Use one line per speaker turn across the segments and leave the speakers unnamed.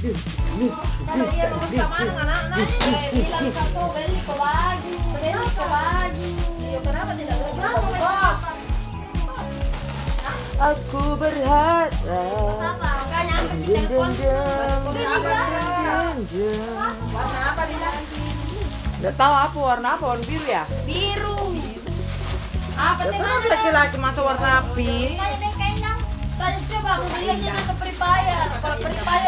Eh, bilang beli beli kenapa tidak bos?
Aku berharap.
Makanya aku telepon. Warna apa? Bilang?
Tahu apa warna apa warna biru ya?
Biru. Apa
laki-laki masa warna pink?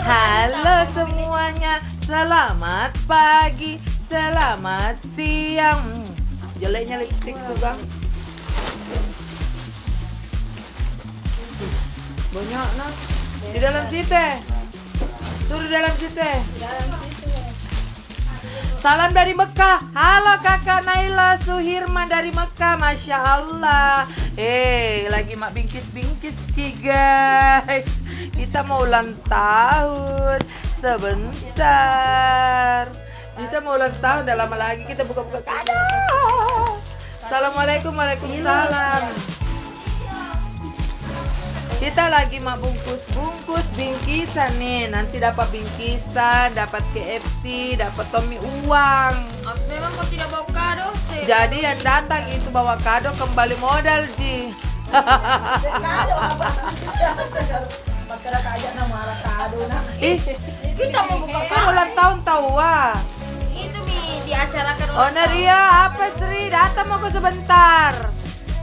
Halo semuanya, selamat pagi, selamat siang. Jeleknya tuh bang. Banyak nah. Di dalam situ. Tuh di dalam situ. Salam dari Mekah. Halo kakak Naila Suhirman dari Mekah. Masya Allah. Eh, lagi mak bingkis-bingkis ki guys. Kita mau ulang tahun. Sebentar. Kita mau ulang tahun. Udah lama lagi kita buka-buka kado. Assalamualaikum, waalaikumsalam. Kita lagi mak bungkus-bungkus bingkisan nih. Nanti dapat bingkisan, dapat KFC, dapat Tommy uang.
Memang kau tidak bawa kado. Sih.
Jadi yang datang itu bawa kado kembali modal Ji. Ih,
Kita mau buka
kan ulang tahun tahu wah.
Itu mi diacarakan
Owner iya, apa Sri? Datang mau ke sebentar.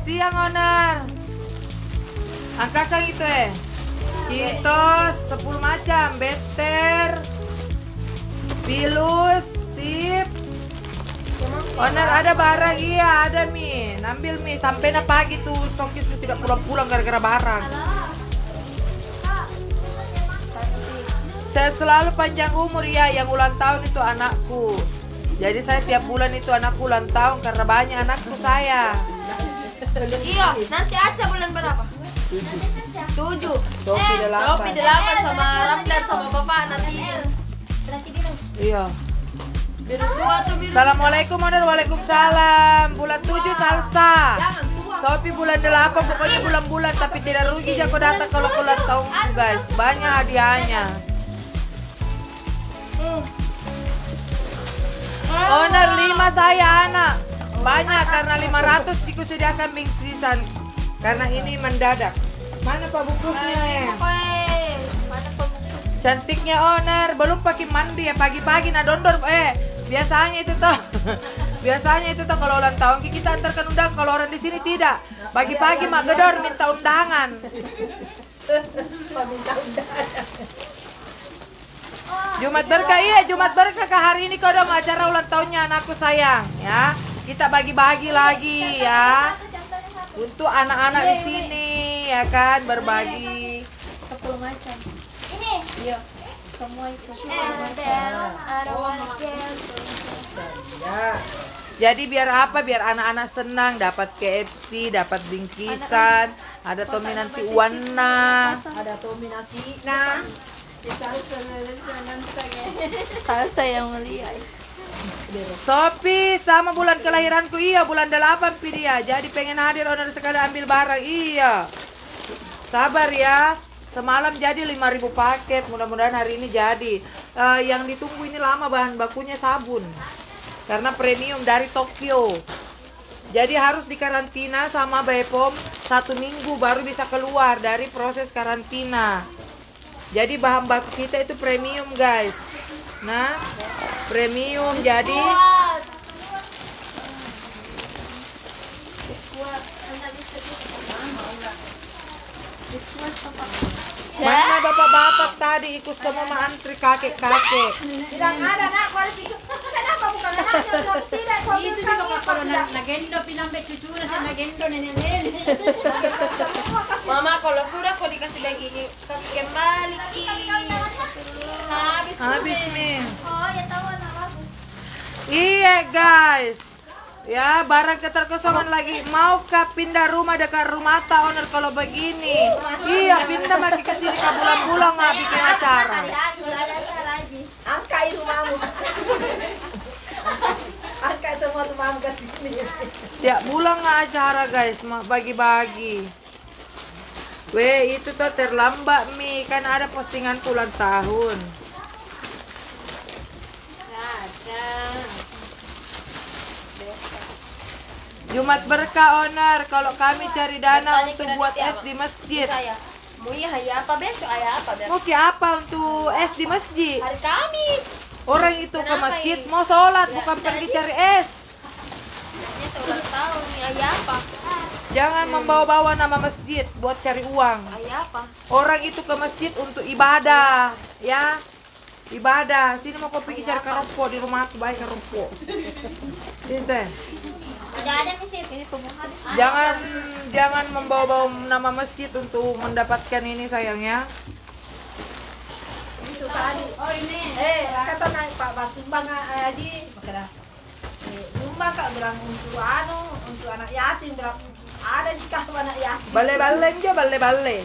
Siang owner. Angkakan itu eh. Kitos 10 macam, beter, pilus, sip. Owner ada barang iya ada mi, ambil mi sampai na pagi tuh stokis tuh tidak pulang-pulang gara-gara barang. Saya selalu panjang umur ya, yang ulang tahun itu anakku. Jadi saya tiap bulan itu anakku ulang tahun karena banyak anakku saya.
Iya, nanti Aca bulan berapa? Tujuh.
Sopi delapan.
Sopi delapan sama Ramdan sama Bapak nanti.
Iya.
Biru tua tuh biru.
Assalamualaikum owner, waalaikumsalam. Bulan 7 salsa. Sopi bulan 8 pokoknya bulan-bulan tapi tidak rugi jago datang kalau ulang tahunku guys. Banyak hadiahnya. Owner 5 saya anak. Banyak karena 500 diku sediakan bingkisan. Karena ini mendadak. Mana Pak bungkusnya?
Eh. Mana?
Cantiknya owner, belum pakai mandi ya pagi-pagi nah dondor eh biasanya itu toh. biasanya itu toh kalau ulang tahun kita antarkan undang kalau orang di sini tidak. Pagi-pagi mak gedor minta undangan. Jumat berkah iya Jumat berkah kah hari ini kau dong acara ulang tahunnya anakku sayang ya. Kita bagi-bagi lagi ya. Untuk anak-anak di sini ya kan berbagi.
Sepuluh macam. Ini. Iya. Semua itu. Endel, aroma gel.
Jadi biar apa? Biar anak-anak senang dapat KFC, dapat bingkisan, ada Tommy nanti warna.
Ada Tommy nasi. Nah.
Salsa yang mulia.
Sopi sama bulan kelahiranku iya bulan 8 pi dia. Jadi pengen hadir owner sekali ambil barang iya. Sabar ya. Semalam jadi 5000 paket. Mudah-mudahan hari ini jadi. Eh, yang ditunggu ini lama bahan bakunya sabun. Karena premium dari Tokyo. Jadi harus dikarantina sama Bepom satu minggu baru bisa keluar dari proses karantina. Jadi bahan baku kita itu premium guys. Nah, premium jadi mana bapak-bapak tadi ikut semua sama antri kakek-kakek.
Tidak ada nak kualitas. Kenapa bukan anak? Tidak kau
Itu juga kalau na nagendo pinambe cucu na sa nagendo nenek-nenek.
Mama kalau sudah kau dikasih lagi kasih kembali. Habis.
Habis nih.
Oh, dia tahu anak bagus.
Iya guys. Ya, barang keterkosongan lagi. Maukah pindah rumah dekat rumah tak owner kalau begini? Iya, pindah makin ke sini ke bulan-bulan nggak bikin acara.
Angkai rumahmu. Angkai semua rumahmu ke sini.
Tiap bulan nggak acara guys, bagi-bagi. Weh, itu tuh terlambat Mi, kan ada postingan ulang tahun. Jumat berkah owner, kalau kami cari dana untuk buat es di masjid.
Ya? Mau ya apa
untuk es di masjid?
Hari Kamis.
Orang itu ke masjid mau sholat
ya,
bukan pergi cari es.
Ini ulang tahun ayah apa?
Jangan membawa-bawa nama masjid buat cari uang.
Ayah apa?
Orang itu ke masjid untuk ibadah, ya. Ibadah. Sini mau kau pergi cari keropok di rumah aku baik keropok. Sini teh.
Tidak ada mesin. Ini pembunuhan.
Jangan jangan membawa-bawa nama masjid untuk mendapatkan ini sayangnya.
Oh ini.
Eh, kata naik Pak Basumbang aji, makanya eh, nyumbang kak bilang untuk anu, untuk anak yatim bilang ada jika anak yatim.
Bale-bale aja bale-bale.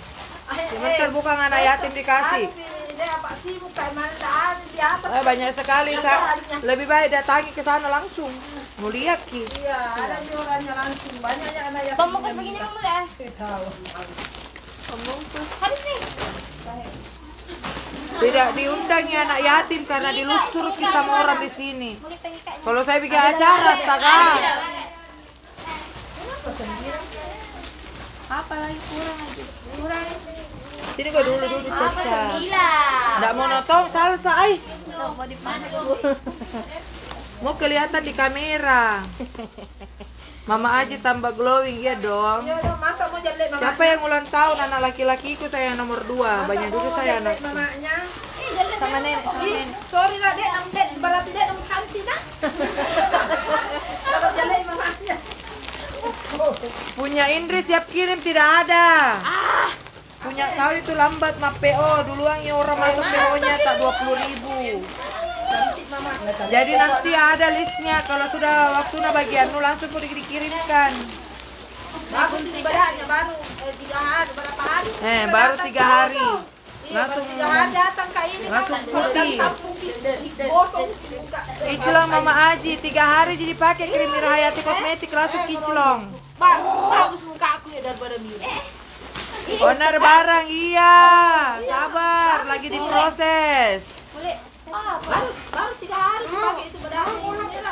Eh,
Sebentar bukan anak yatim dikasih.
Ini apa sih bukan mana ada di atas.
Eh, banyak sekali sa lebih baik datangi ke sana langsung. Mulia ki.
Iya, ada di orangnya langsung banyaknya anak yatim.
Pembungkus begini mau mulai.
Tahu.
Habis nih.
Tidak diundang ya anak yatim karena dilusur ki sama orang di sini. Kalau saya bikin acara, astaga.
Apa lagi kurang lagi? Kurang.
Sini kau dulu dulu.
Gila.
Nggak mau nonton salsa, ay.
Mau
kelihatan di kamera. Mama Aji tambah glowing ya dong.
Mama?
Siapa yang ulang tahun anak laki-lakiku saya yang nomor dua. Banyak dulu saya anak.
mamanya.
Sama nenek, sama
Ih,
nenek.
sorry lah dek, dek berarti dek cantik dah. Kalau jelek mamanya.
Punya Indri siap kirim tidak ada. Punya kau itu lambat mah PO. Duluan yang orang masuk PO-nya tak 20 ribu. Jadi nanti ada listnya kalau sudah waktu na bagian nu langsung mau dikirimkan.
Bagus ini baru eh, tiga hari berapa hari?
Eh baru tiga hari.
Iya,
Langsung
baru tiga hari datang ini
langsung
kan.
putih. Kinclong Mama Aji tiga hari jadi pakai krim Mirahayati kosmetik langsung kinclong.
Bang, bagus muka aku ya daripada Mira.
Owner barang iya. Sabar lagi diproses.
Ah, baru baru tiga hari pakai itu merah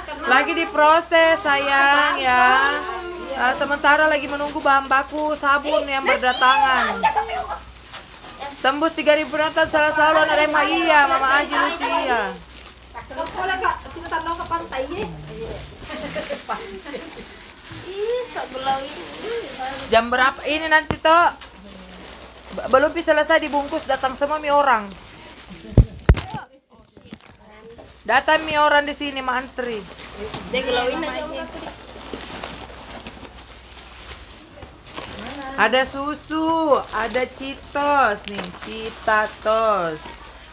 karena
Lagi diproses sayang ya. Nah, sementara lagi menunggu bahan baku sabun yang berdatangan. Tembus 3000 nonton salah selalu anak Rema iya, Mama Aji lucu iya.
Kau boleh kak sini tanong ke pantai ya.
Ih, sok belau ini.
Jam berapa ini nanti toh? Belum bisa selesai dibungkus datang semua mi orang. Datang mi orang di sini ma antri.
Dia gelauin aja muka aku. Dik.
Ada susu, ada Citos nih, Citatos.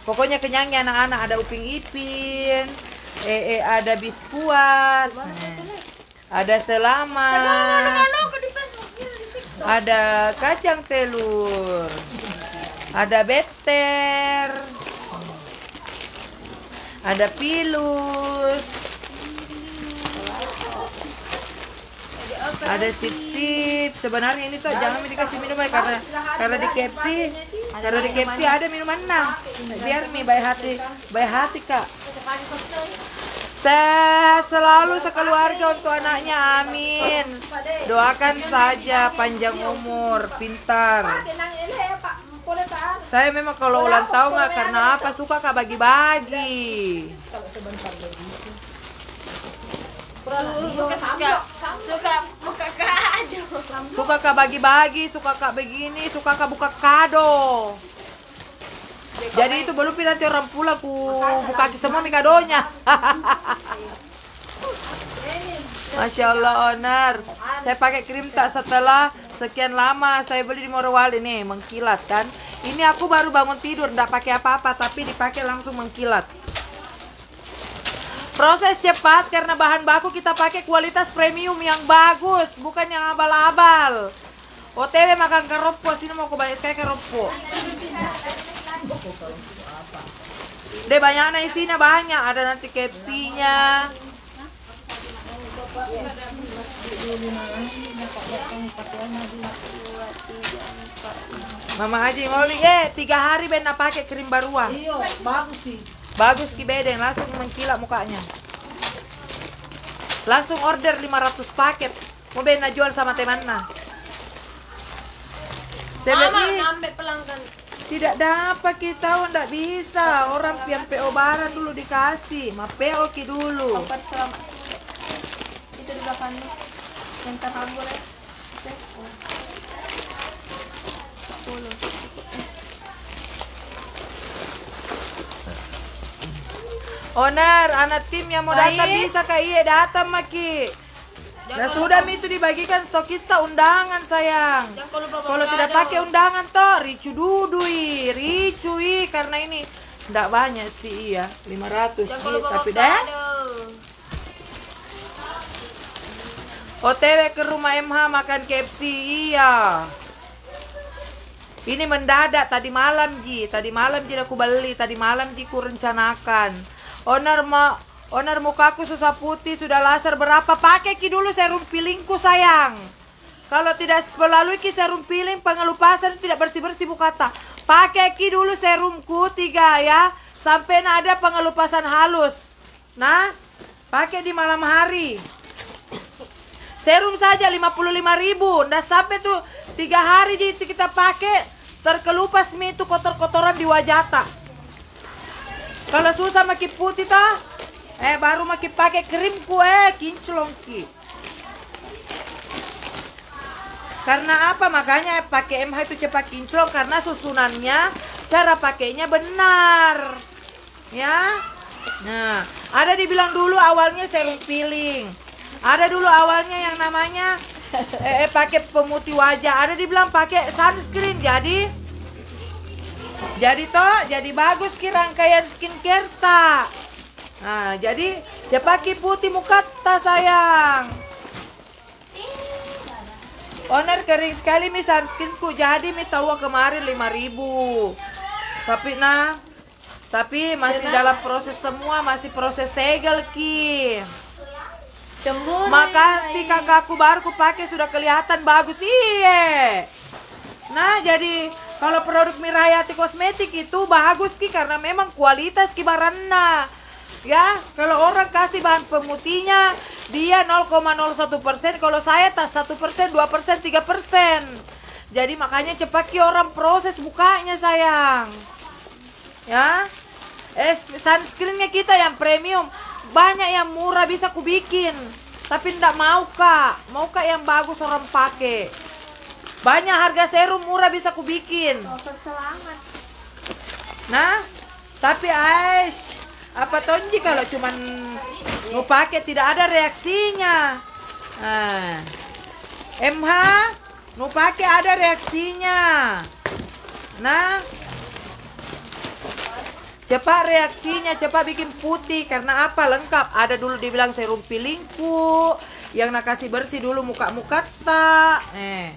Pokoknya kenyangnya anak-anak ada uping ipin, eh, eh ada biskuat, nah, ada selamat, ada kacang telur, ada beter, ada pilus, ada sip-sip. Sebenarnya ini tuh jangan dikasih minuman karena karena di KFC karena di KFC ada minuman nah. Biar mi baik hati, baik hati kak. Sehat selalu sekeluarga untuk anaknya, amin. Doakan saja panjang umur, pintar.
Ya?
Saya memang kalau ulang tahun nggak karena apa suka kak bagi-bagi.
Suka, suka muka kado.
Suka kak bagi-bagi, suka kak begini, suka kak buka kado. Jadi itu belum nanti orang pulang ku buka semua mi kadonya. Masya Allah owner. Saya pakai krim tak setelah sekian lama saya beli di Morowali nih mengkilat kan. Ini aku baru bangun tidur ndak pakai apa-apa tapi dipakai langsung mengkilat. Proses cepat karena bahan baku kita pakai kualitas premium yang bagus, bukan yang abal-abal. OTW makan keropok, sini mau kebanyak sekali keropok. Deh banyak na isinya banyak, ada nanti KFC-nya. Mama Haji ngoli, eh tiga hari benda pakai krim barua.
Iya, bagus sih.
Bagus ki bedeng, langsung mengkilat mukanya. Langsung order 500 paket. Mau bena jual sama teman nah. Saya
Mama,
bilang, "Ih,
nambah pelanggan.
Tidak dapat kita, tidak bisa. Orang pian PO barang dulu dikasih, ma PO ki dulu.
Itu di belakangnya yang terhambur ya.
Owner, anak tim yang mau
Baik.
datang bisa kak iya datang maki. Nah sudah Mi. Itu dibagikan stokista undangan sayang. Kalau tidak pakai undangan toh ricu dudui, ricu i karena ini tidak banyak sih iya. 500
Jangan
Iya, tapi deh. OTW ke rumah MH makan KFC iya. Ini mendadak. Tadi malam Ji, tadi malam Ji aku beli, tadi malam Ji ku rencanakan. Owner ma owner mukaku susah putih sudah laser berapa? Pakai ki dulu serum peelingku sayang. Kalau tidak melalui ki serum peeling pengelupasan tidak bersih-bersih muka tak. Pakai ki dulu serumku tiga ya, sampai ada pengelupasan halus. Nah, pakai di malam hari. Serum saja 55.000 ribu Nggak sampai tuh tiga hari di kita pakai terkelupas mi itu kotor-kotoran di wajah tak. Kalau susah makin putih toh, eh baru makin pakai krimku eh kinclong ki. Karena apa? Makanya pakai MH itu cepat kinclong karena susunannya cara pakainya benar. Ya. Nah, ada dibilang dulu awalnya serum peeling. Ada dulu awalnya yang namanya eh, eh, pakai pemutih wajah. Ada dibilang pakai sunscreen. Jadi jadi toh jadi bagus ki rangkaian skincare ta. Nah, jadi cepaki putih muka ta sayang. Owner kering sekali mi sunscreenku jadi mi tahu kemarin 5000 Tapi nah tapi masih dalam proses semua masih proses segel ki.
Cemburu.
Makasih kakakku baru ku pakai sudah kelihatan bagus iye. Nah jadi kalau produk Mirayati kosmetik itu bagus ki karena memang kualitas ki baranna. Ya kalau orang kasih bahan pemutihnya dia 0,01 persen kalau saya tas 1 persen 2 persen 3 persen. Jadi makanya cepat ki orang proses bukanya sayang. Ya? Eh, sunscreennya kita yang premium banyak yang murah bisa ku bikin tapi ndak mau kak. Mau kak yang bagus orang pakai banyak harga serum murah bisa ku bikin nah tapi Aish apa tonji kalau cuman mau pakai tidak ada reaksinya. Nah. MH mau pakai ada reaksinya. Nah. Cepat reaksinya cepat bikin putih. Karena apa? Lengkap. Ada dulu dibilang serum peelingku yang nak kasih bersih dulu muka-muka tak. Eh.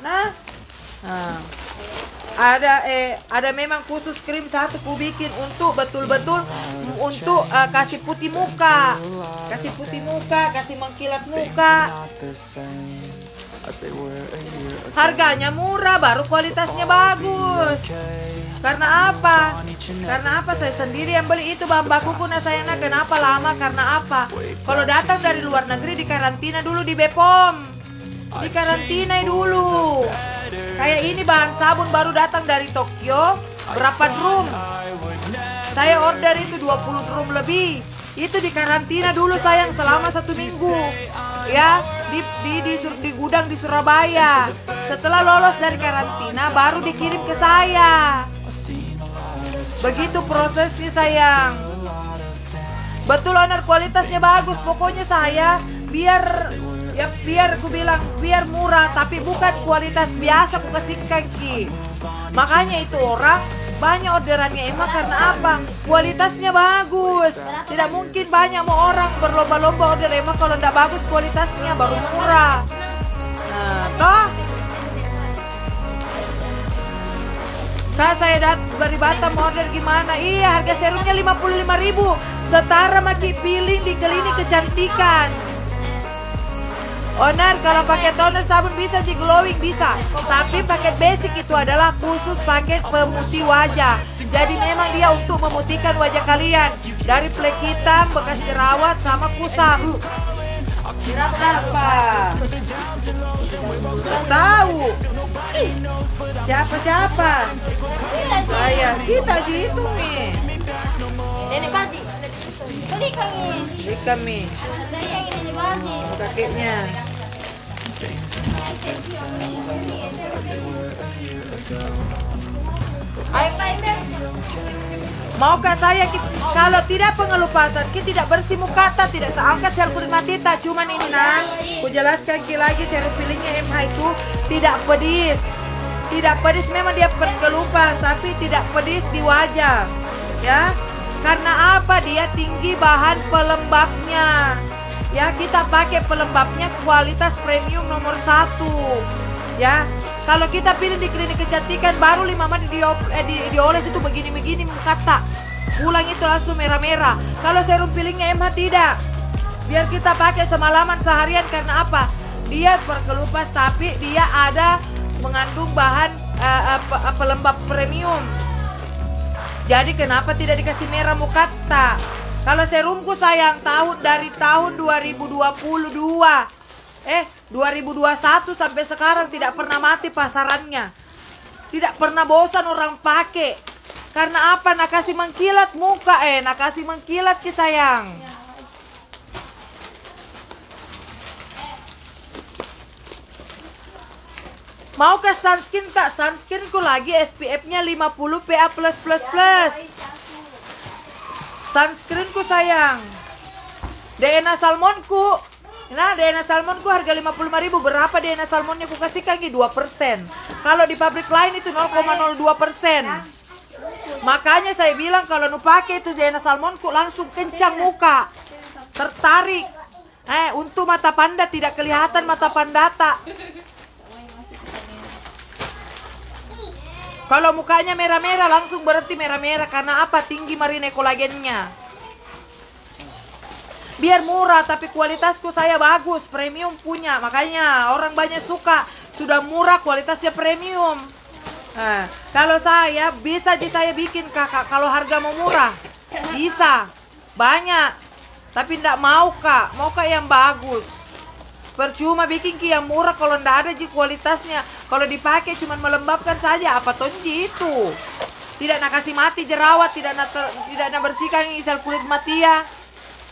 Nah Nah, ada eh ada memang khusus krim satu ku bikin untuk betul-betul untuk eh, kasih putih muka kasih putih muka kasih mengkilat muka harganya murah baru kualitasnya bagus karena apa? Karena apa saya sendiri yang beli itu bahan bakuku nah saya nah kenapa lama? Karena apa? Kalau datang dari luar negeri di karantina dulu di Bepom. Di karantina dulu. Kayak ini bahan sabun baru datang dari Tokyo. Berapa drum? Saya order itu 20 drum lebih. Itu di karantina dulu sayang selama satu minggu. Ya, di, di, di, di gudang di Surabaya. Setelah lolos dari karantina baru dikirim ke saya. Begitu prosesnya sayang. Betul owner kualitasnya bagus. Pokoknya saya biar ya biar aku bilang biar murah tapi bukan kualitas biasa aku kasihkan ki. Makanya itu orang banyak orderannya emang karena apa? Kualitasnya bagus. Tidak mungkin banyak mau orang berlomba-lomba order emang kalau tidak bagus kualitasnya baru murah. Nah, toh Kak saya dat dari Batam order gimana? Iya harga serumnya 55.000 Setara maki peeling di klinik kecantikan Owner kalau pakai toner sabun bisa sih glowing bisa Tapi paket basic itu adalah khusus paket pemutih wajah Jadi memang dia untuk memutihkan wajah kalian Dari flek hitam, bekas jerawat, sama kusam Siapa? Tahu. Siapa siapa? Saya kita aja itu mi.
Nenek Baji. Ini kami. Ada yang ini Baji.
Kakeknya. Maukah saya kalau tidak pengelupasan kita tidak bersih muka tak tidak terangkat sel kulit mati tak cuman ini nah ku jelaskan lagi sel pilihnya MH itu tidak pedis. Tidak pedis memang dia pengelupas tapi tidak pedis di wajah. Ya karena apa? Dia tinggi bahan pelembabnya ya kita pakai pelembabnya kualitas premium nomor satu. Ya kalau kita pilih di klinik kecantikan baru lima menit di, eh, di, dioles itu begini-begini kata. Pulang itu langsung merah-merah. Kalau serum peelingnya MH tidak. Biar kita pakai semalaman seharian karena apa? Dia berkelupas tapi dia ada mengandung bahan pe- eh, pelembab premium. Jadi kenapa tidak dikasih merah mukata? Kalau serumku sayang tahun dari tahun 2022 eh 2021 sampai sekarang tidak pernah mati pasarannya. Tidak pernah bosan orang pakai. Karena apa? Nak kasih mengkilat muka eh, nak kasih mengkilat ki sayang. Mau ke sunscreen tak? Sunscreenku lagi SPF-nya 50 PA+++. Sunscreenku sayang. DNA salmonku. Nah, DNA salmonku harga 55.000. Berapa DNA salmonnya ku kasih kaki 2%. Kalau di pabrik lain itu 0,02%. Makanya saya bilang kalau nu pakai itu DNA salmonku langsung kencang muka. Tertarik. Eh, untuk mata panda tidak kelihatan mata pandata. Kalau mukanya merah-merah langsung berhenti merah-merah karena apa? Tinggi marine kolagennya. Biar murah tapi kualitasku saya bagus, premium punya. Makanya orang banyak suka. Sudah murah kualitasnya premium. Nah, kalau saya bisa aja saya bikin kakak kalau harga mau murah. Bisa. Banyak. Tapi ndak mau kak, mau kak yang bagus. Percuma bikin ki yang murah kalau ndak ada ji kualitasnya. Kalau dipakai cuma melembabkan saja apa tonji itu. Tidak nak kasih mati jerawat, tidak nak ter- tidak nak bersihkan sel kulit mati ya.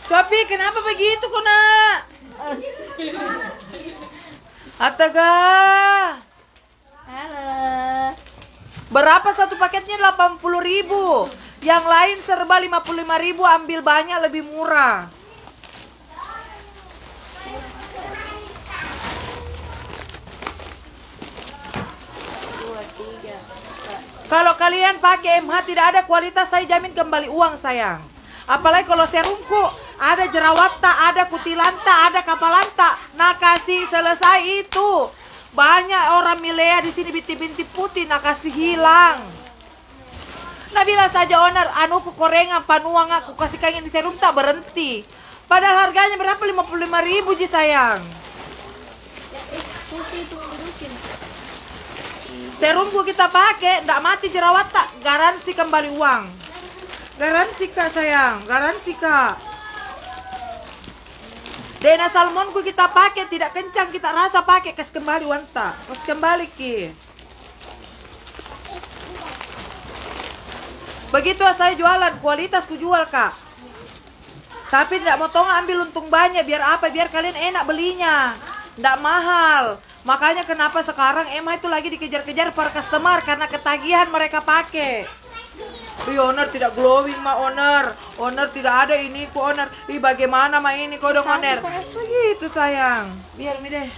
Copi, kenapa begitu kok nak? Ataga.
Halo.
Berapa satu paketnya 80.000 ribu Yang lain serba 55.000 ribu ambil banyak lebih murah Kalau kalian pakai MH tidak ada kualitas saya jamin kembali uang sayang Apalagi kalau serumku ada jerawat tak, ada kutilanta, ada kapalanta. Nah kasih selesai itu. Banyak orang milea di sini binti-binti putih nak kasih hilang. Nah bilang saja owner, anu ku korengan panuang aku kasih kangen di serum tak berhenti. Padahal harganya berapa? 55 ribu ji sayang. Serumku kita pakai, ndak mati jerawat tak, garansi kembali uang. Garansi kak sayang, garansi kak. Dena salmonku kita pakai tidak kencang kita rasa pakai kas kembali wanta, kas kembali ki. Begitu saya jualan, kualitas ku jual kak. Tapi tidak mau tong ambil untung banyak biar apa? Biar kalian enak belinya, tidak mahal. Makanya kenapa sekarang Emma itu lagi dikejar-kejar para customer karena ketagihan mereka pakai. Ih owner tidak glowing mah owner. Owner tidak ada ini ku owner. Ih bagaimana mah ini? Kodong owner. Begitu sayang. Biar mi deh.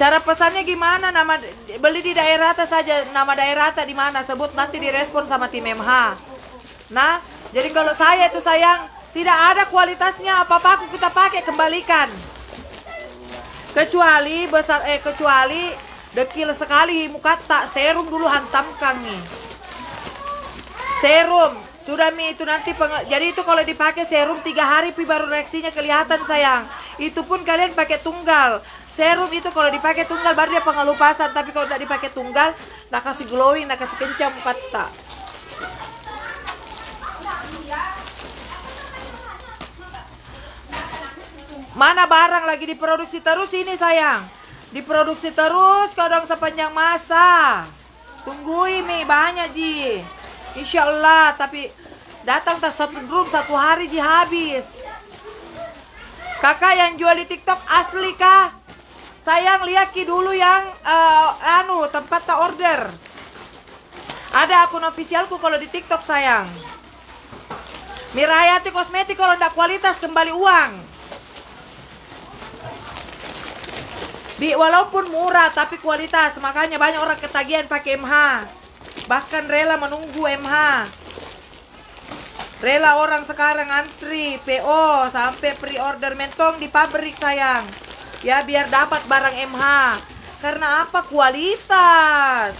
Cara pesannya gimana? Nama beli di daerah atas saja. Nama daerah atas di mana? Sebut nanti direspon sama tim MH. Nah, jadi kalau saya itu sayang tidak ada kualitasnya. Apa-apa aku kita pakai kembalikan. Kecuali besar eh kecuali dekil sekali muka tak serum dulu hantamkan nih. Serum sudah mi itu nanti penge- jadi itu kalau dipakai serum tiga hari pi baru reaksinya kelihatan sayang. Itu pun kalian pakai tunggal. Serum itu kalau dipakai tunggal baru dia pengelupasan tapi kalau tidak dipakai tunggal nak kasih glowing, nak kasih kencang muka tak. Mana barang lagi diproduksi terus ini sayang. Diproduksi terus kadang sepanjang masa. Tunggui mi banyak ji. Insya Allah tapi datang tak satu drum satu hari ji habis. Kakak yang jual di TikTok asli kah? Sayang lihat ki dulu yang eh, anu tempat tak order. Ada akun ofisialku kalau di TikTok sayang. Mirayati kosmetik kalau tidak kualitas kembali uang. Bi walaupun murah tapi kualitas makanya banyak orang ketagihan pakai MH. Bahkan rela menunggu MH. Rela orang sekarang antri PO sampai pre-order mentong di pabrik sayang. Ya biar dapat barang MH. Karena apa? Kualitas.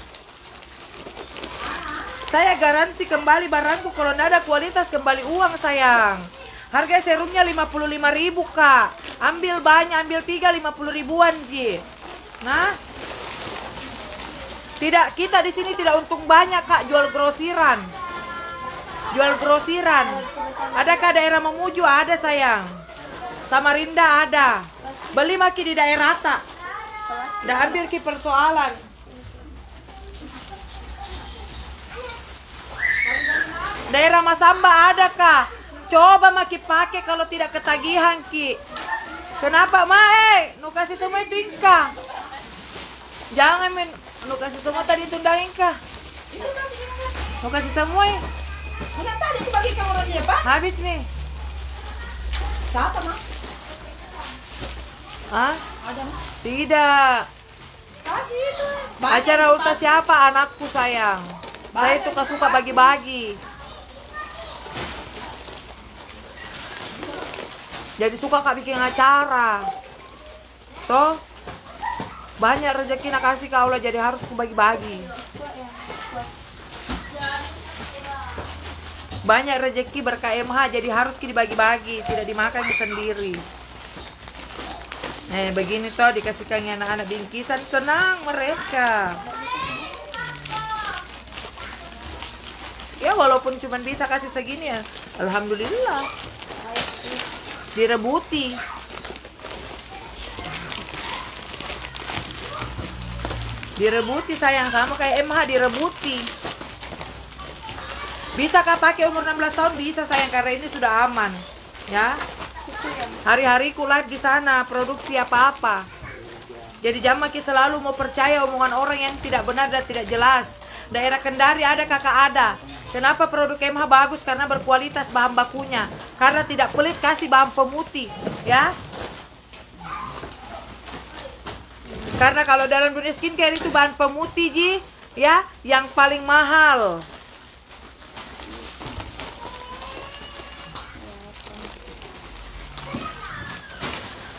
Saya garansi kembali barangku kalau tidak ada kualitas kembali uang sayang. Harga serumnya 55.000 kak. Ambil banyak, ambil 3 50 ribuan Ji. Nah, tidak kita di sini tidak untung banyak kak jual grosiran. Jual grosiran. Adakah daerah memuju? Ada sayang. Samarinda ada. Beli maki di daerah tak. Dah ambil ki persoalan. Daerah Masamba ada kah? Coba maki pakai kalau tidak ketagihan ki. Kenapa ma eh? Nu kasih semua itu inka. Jangan men, nu kasih semua tadi tundangin kah? Nu kasih semua eh.
Mana tadi aku bagi kamu orangnya, Pak?
Habis mi.
Siapa, Mak?
Hah?
Ada, Mak.
Tidak.
Kasih itu.
Acara
itu,
ulta siapa? Anakku sayang. Saya itu kan suka bagi-bagi. Jadi suka kak bikin acara. Toh? Banyak rezeki nak kasih ke Allah jadi harus ku bagi-bagi. Banyak rezeki berkah jadi harus dibagi-bagi, tidak dimakan sendiri. Eh begini toh dikasihkan anak-anak bingkisan senang mereka. Ya walaupun cuma bisa kasih segini ya, alhamdulillah. Direbuti. Direbuti sayang sama kayak MH direbuti. Bisa kah pakai umur 16 tahun? Bisa sayang karena ini sudah aman. Ya. Hari-hari ku live di sana, produksi apa-apa. Jadi Jamaki selalu mau percaya omongan orang yang tidak benar dan tidak jelas. Daerah Kendari ada kakak ada. Kenapa produk MH bagus? Karena berkualitas bahan bakunya. Karena tidak pelit kasih bahan pemutih, ya. Karena kalau dalam dunia skincare itu bahan pemutih ji, ya, yang paling mahal.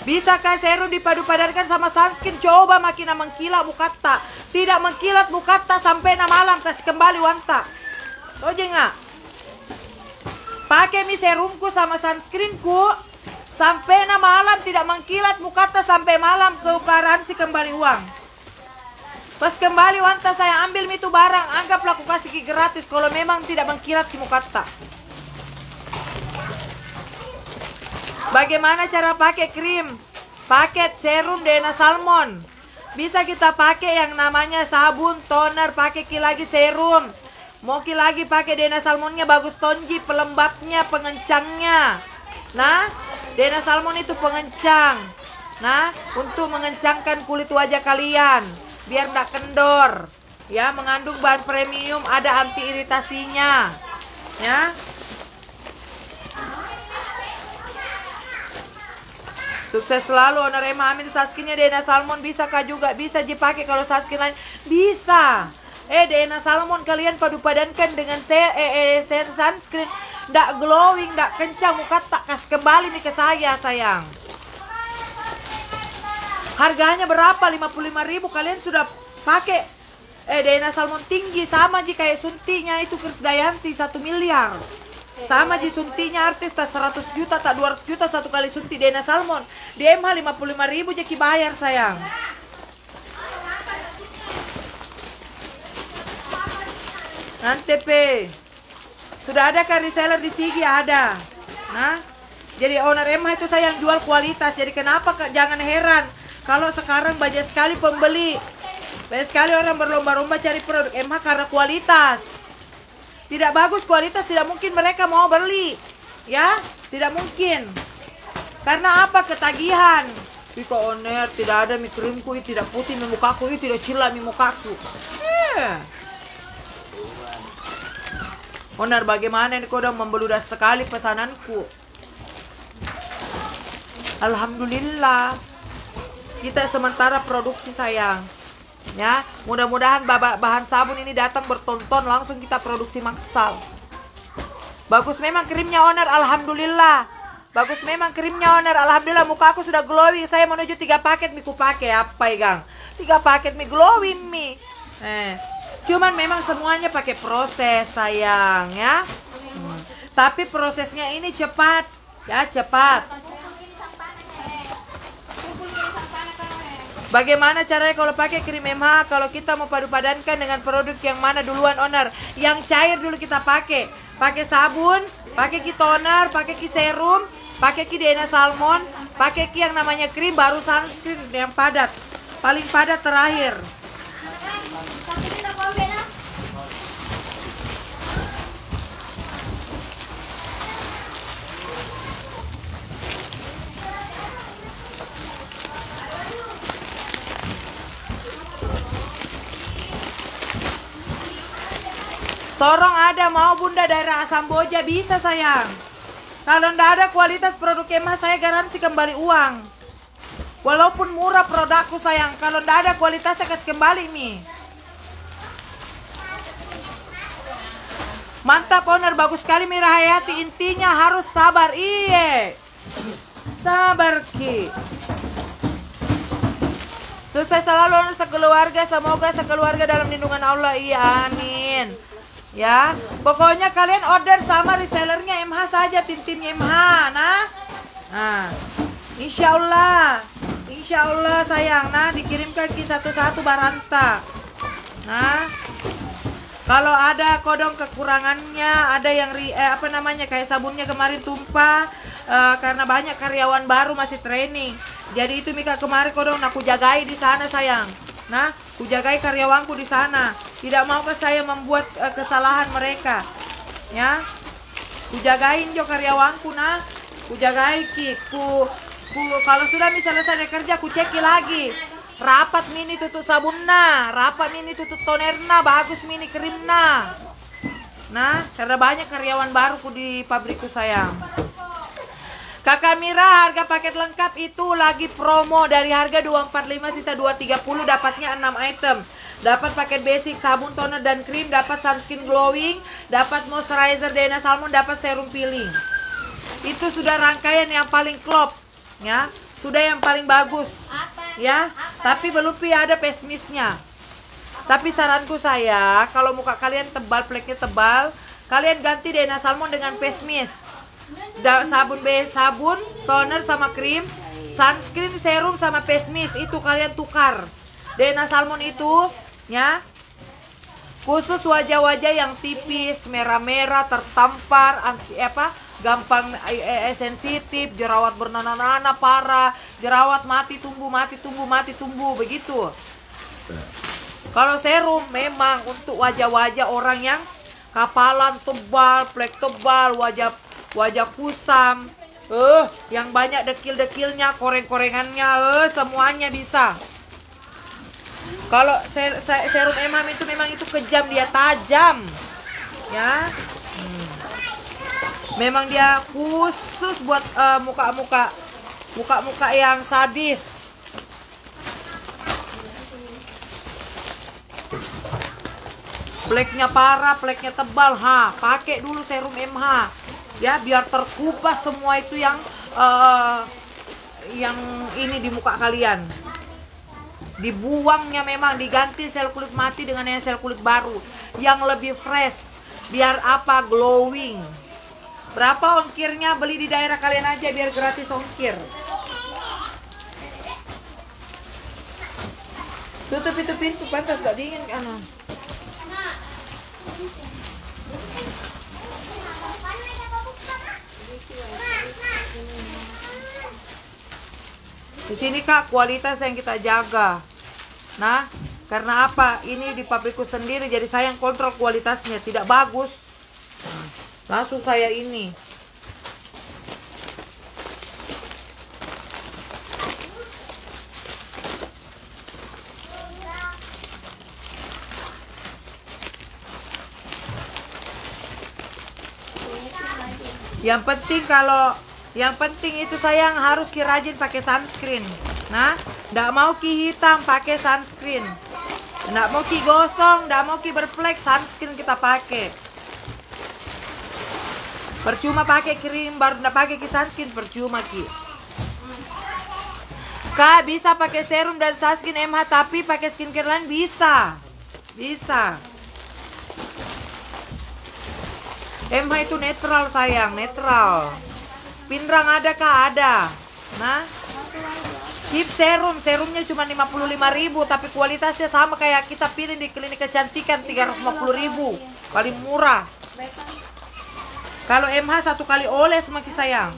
Bisakah serum dipadu-padankan sama sunscreen? Coba makin mengkilat mukata. Tidak mengkilat mukata sampai na malam kasih kembali wanta. Oje nggak? Pakai mi serumku sama sunscreenku sampai na malam tidak mengkilat mukata sampai malam ke garansi kembali uang. Pas kembali wanta saya ambil itu barang, anggaplah aku kasih gratis kalau memang tidak mengkilat ki mukata. Bagaimana cara pakai krim? Paket serum Dena Salmon. Bisa kita pakai yang namanya sabun, toner, pakai lagi serum. Mau ki lagi pakai Dena Salmonnya bagus tonji, pelembabnya, pengencangnya. Nah, Dena Salmon itu pengencang. Nah, untuk mengencangkan kulit wajah kalian biar tidak kendor. Ya, mengandung bahan premium, ada anti iritasinya. Ya, Sukses selalu Owner Emma Amin Saskinnya Dena Salmon bisa kah juga? Bisa dipakai kalau Saskin lain? Bisa. Eh Dena Salmon kalian padu padankan dengan se eh, eh, se- sunscreen ndak glowing, ndak kencang muka tak kas kembali nih ke saya sayang. Harganya berapa? 55.000 kalian sudah pakai eh Dena Salmon tinggi sama jika kayak suntinya itu Krisdayanti 1 miliar. Sama ji suntinya artis tak 100 juta tak 200 juta satu kali suntik Dena Salmon. Di MH 55 ribu jadi bayar sayang. Nanti pe. Sudah ada kan reseller di Sigi ada. Nah, Jadi owner MH itu saya yang jual kualitas. Jadi kenapa jangan heran kalau sekarang banyak sekali pembeli. Banyak sekali orang berlomba-lomba cari produk MH karena kualitas. Tidak bagus kualitas tidak mungkin mereka mau beli. Ya, tidak mungkin. Karena apa? Ketagihan. Ika owner tidak ada mi krimku, ih, tidak putih mi mukaku, tidak cilak mi mukaku. Eh. Owner bagaimana ini kau udah membeludak sekali pesananku. Alhamdulillah. Kita sementara produksi sayang. Ya, mudah-mudahan bahan sabun ini datang bertonton langsung kita produksi maksal. Bagus memang krimnya owner, alhamdulillah. Bagus memang krimnya owner, alhamdulillah muka aku sudah glowing. Saya menuju tiga paket mi ku pakai apa ya gang? Tiga paket mi glowing mi. Eh, cuman memang semuanya pakai proses sayang ya. Hmm. Tapi prosesnya ini cepat, ya cepat. Bagaimana caranya kalau pakai krim MH kalau kita mau padu padankan dengan produk yang mana duluan owner? Yang cair dulu kita pakai. Pakai sabun, pakai ki toner, pakai ki serum, pakai ki DNA salmon, pakai ki yang namanya krim baru sunscreen yang padat. Paling padat terakhir. Sorong ada mau bunda daerah Samboja bisa sayang. Kalau ndak ada kualitas produk emas saya garansi kembali uang. Walaupun murah produkku sayang, kalau ndak ada kualitasnya kasih kembali mi. Mantap owner, bagus sekali Mira Hayati. Intinya harus sabar, iye. Sabar ki. Sukses selalu owner sekeluarga, semoga sekeluarga dalam lindungan Allah. Iya, amin. Ya, pokoknya kalian order sama resellernya MH saja, tim-timnya MH, nah. Nah, insya Allah, insya Allah sayang, nah dikirimkan ki satu-satu baranta. Nah, kalau ada kodong kekurangannya, ada yang ri, eh, apa namanya kayak sabunnya kemarin tumpah eh, karena banyak karyawan baru masih training. Jadi itu Mika kemarin kodong aku jagai di sana sayang. Nah, ku jagai karyawanku di sana. Tidak mau ke saya membuat eh, kesalahan mereka. Ya. Ku jagain jo karyawanku nah. Ku jagai ki. Ku, ku kalau sudah misalnya selesai kerja ku ceki lagi. Rapat mini tutup sabunna, rapat mini tutup tonerna, bagus mini krimna. Nah, karena banyak karyawan baru ku di pabrikku sayang. Kakak Mira harga paket lengkap itu lagi promo dari harga 245 sisa 230 dapatnya 6 item. Dapat paket basic sabun toner dan krim, dapat sunscreen glowing, dapat moisturizer DNA salmon, dapat serum peeling. Itu sudah rangkaian yang paling klop, ya. Sudah yang paling bagus. Ya, tapi belum pi ada pesmisnya. Tapi saranku saya, kalau muka kalian tebal, pleknya tebal, kalian ganti DNA salmon dengan pesmis da, sabun base sabun toner sama krim sunscreen serum sama mist itu kalian tukar. DNA salmon itu ya. Khusus wajah-wajah yang tipis merah-merah tertampar anti apa gampang eh, eh, sensitif jerawat bernanah-nanah parah jerawat mati tumbuh mati tumbuh mati tumbuh begitu kalau serum memang untuk wajah-wajah orang yang kapalan tebal, plek tebal, wajah wajah kusam, eh yang banyak dekil-dekilnya, koreng-korengannya, eh semuanya bisa. Kalau ser- se- serum emam itu memang itu kejam dia tajam, ya. Memang dia khusus buat eh, muka-muka muka-muka yang sadis. Pleknya parah, pleknya tebal, ha. Pakai dulu serum MH. Ya, biar terkupas semua itu yang eh, yang ini di muka kalian. Dibuangnya memang diganti sel kulit mati dengan yang sel kulit baru yang lebih fresh. Biar apa? Glowing. Berapa ongkirnya? Beli di daerah kalian aja biar gratis ongkir. Tutup itu pintu pantas gak dingin kan? Di sini kak kualitas yang kita jaga. Nah, karena apa? Ini di pabrikku sendiri, jadi saya yang kontrol kualitasnya. Tidak bagus. Nah, langsung saya ini. Yang penting kalau yang penting itu sayang harus ki rajin pakai sunscreen. Nah, ndak mau ki hitam pakai sunscreen. Ndak mau ki gosong, ndak mau ki berflek sunscreen kita pakai. Percuma pakai krim baru ndak pakai ki sunscreen percuma ki. Kak bisa pakai serum dan sunscreen MH tapi pakai skincare lain bisa. Bisa. MH itu netral sayang, netral. Pinrang ada kah? Ada. Nah, Keep serum, serumnya cuma 55.000 tapi kualitasnya sama kayak kita pilih di klinik kecantikan 350.000. Paling murah. Kalau MH satu kali oles maki sayang.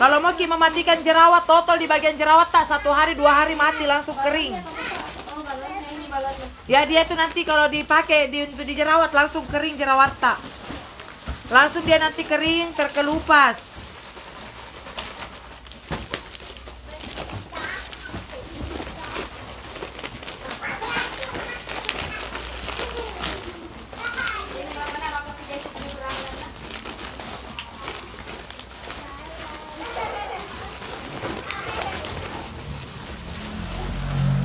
Kalau mau ki mematikan jerawat total di bagian jerawat tak satu hari dua hari mati langsung kering. Ya dia itu nanti kalau dipakai di, untuk di jerawat langsung kering jerawat tak. Langsung dia nanti kering terkelupas.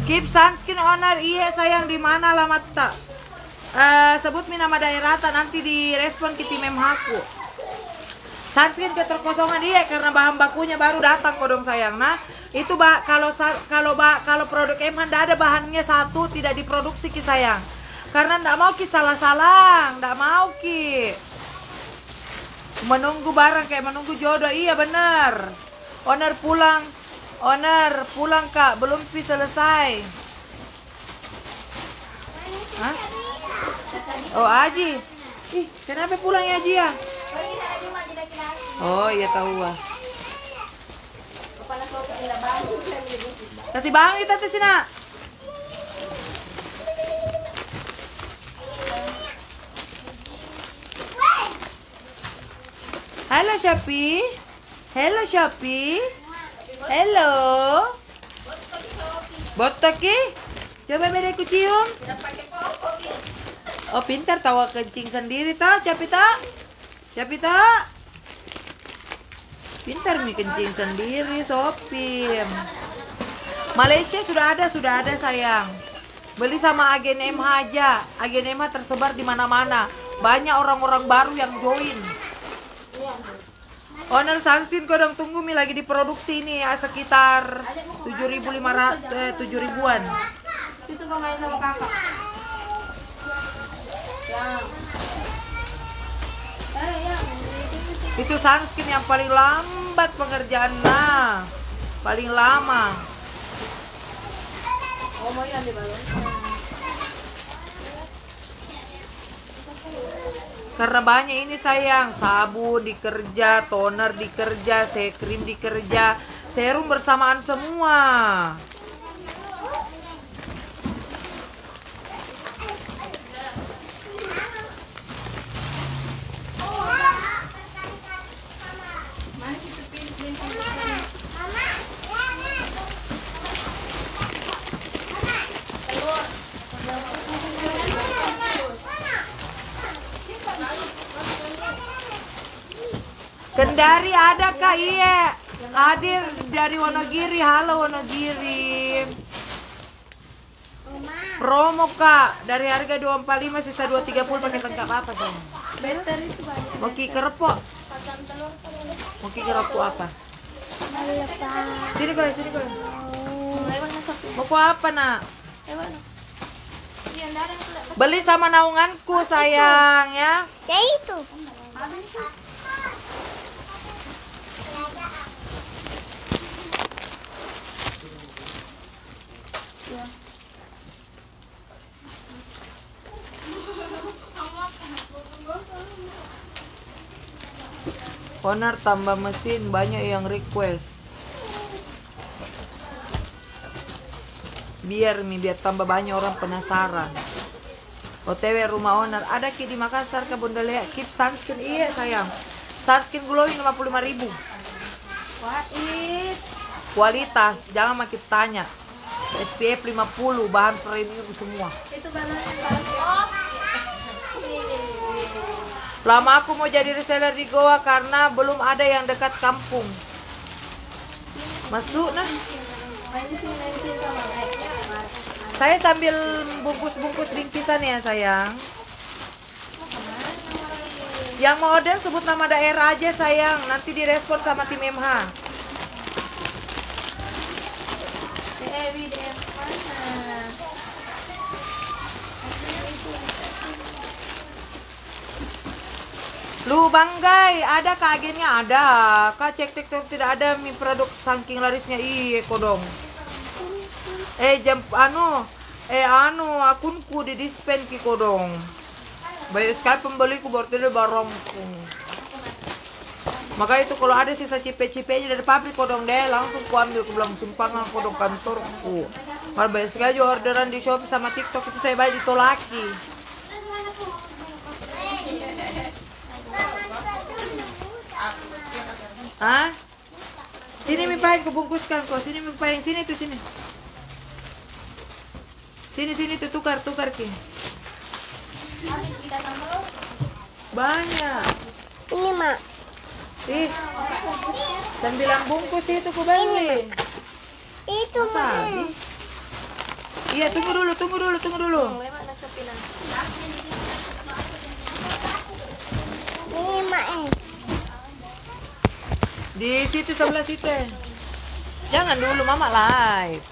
Keep sunscreen owner iya sayang di mana alamat tak? Eh, sebut mi nama daerah tak nanti direspon ke tim MH-ku. Sunscreen keterkosongan iya karena bahan bakunya baru datang kodong sayang. Nah, itu ba kalau kalau ba kalau produk MH ndak ada bahannya satu tidak diproduksi ki sayang. Karena ndak mau ki salah-salah, ndak mau ki. Menunggu barang kayak menunggu jodoh iya bener. Owner pulang, owner pulang kak belum pi selesai. Hah? Oh Aji, ih kenapa pulang ya Aji ya? Oh iya tahu ah. Kasih bang itu tadi sini. Halo Shopee. Hello Shopee. Hello. Botoki. Coba beda ku cium. Oh pintar tawa kencing sendiri toh, Capi toh? Capi toh? Pintar mi kencing sendiri, Sopim. Malaysia sudah ada, sudah ada sayang. Beli sama agen MH aja. Agen MH tersebar di mana-mana. Banyak orang-orang baru yang join. Owner Sansin kodong tunggu mi lagi diproduksi ini ya, sekitar 7.500 eh, 7
main sama kakak.
Itu sunscreen yang paling lambat pengerjaan nah. Paling lama.
Oh, mau yang di balon.
Karena banyak ini sayang, sabun dikerja, toner dikerja, se krim dikerja, serum bersamaan semua. Kendari ada kak iya. Hadir dari Wonogiri. Halo Wonogiri. Promo kak. Dari harga 245 sisa 230 pakai lengkap apa sih
Better itu banyak.
Mau ki kerepok Mau ki kerepok apa? Sini kau sini kau
masuk.
Mau apa nak.
Iya.
Beli sama naunganku sayang ya.
Ya itu.
Honor tambah mesin banyak yang request. Biar mi biar tambah banyak orang penasaran. OTW rumah owner ada ki di Makassar ke Bunda Lea. Keep sunscreen. Iya sayang. Sunscreen glowing 55 ribu.
What is?
kualitas jangan makin tanya. SPF 50 bahan premium semua.
Itu balon.
Lama aku mau jadi reseller di Goa karena belum ada yang dekat kampung. Masuk nah. Saya sambil bungkus-bungkus bingkisan ya sayang. Yang mau order sebut nama daerah aja sayang. Nanti direspon sama tim MH Lu banggai, ada kak agennya ada. Kak cek TikTok tidak ada mi produk saking larisnya iye kodong. Eh jam anu, eh anu akunku di dispen ki kodong. Bayar sekali pembeliku baru tidak barangku. Maka itu kalau ada sisa cipe-cipe aja dari pabrik kodong deh langsung ku ambil ku bilang sumpangan kodong kantorku. Kalau bayar sekali orderan di Shopee sama TikTok itu saya bayar ditolaki. Hah? Sini mi paling kubungkuskan kok. Sini mi paling sini tuh sini. Sini sini tuh tukar tukar ki. Banyak.
Ini mak.
Ih. Sembilan bungkus itu ku beli.
Itu
Masa habis? Iya tunggu dulu tunggu dulu tunggu dulu.
Ini mak eh.
Di situ sebelah situ. Jangan dulu mama live.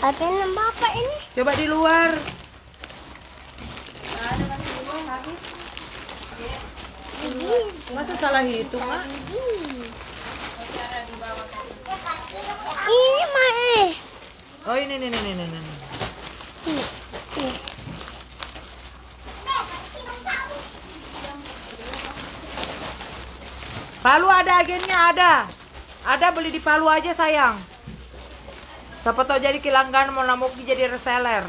Apa nama bapak ini?
Coba di luar. Masa salah hitung ah?
Ini mak eh.
Oh ini nih nih nih nih. Palu ada agennya ada. Ada beli di Palu aja sayang. Siapa tahu jadi kilanggan mau namuki jadi reseller.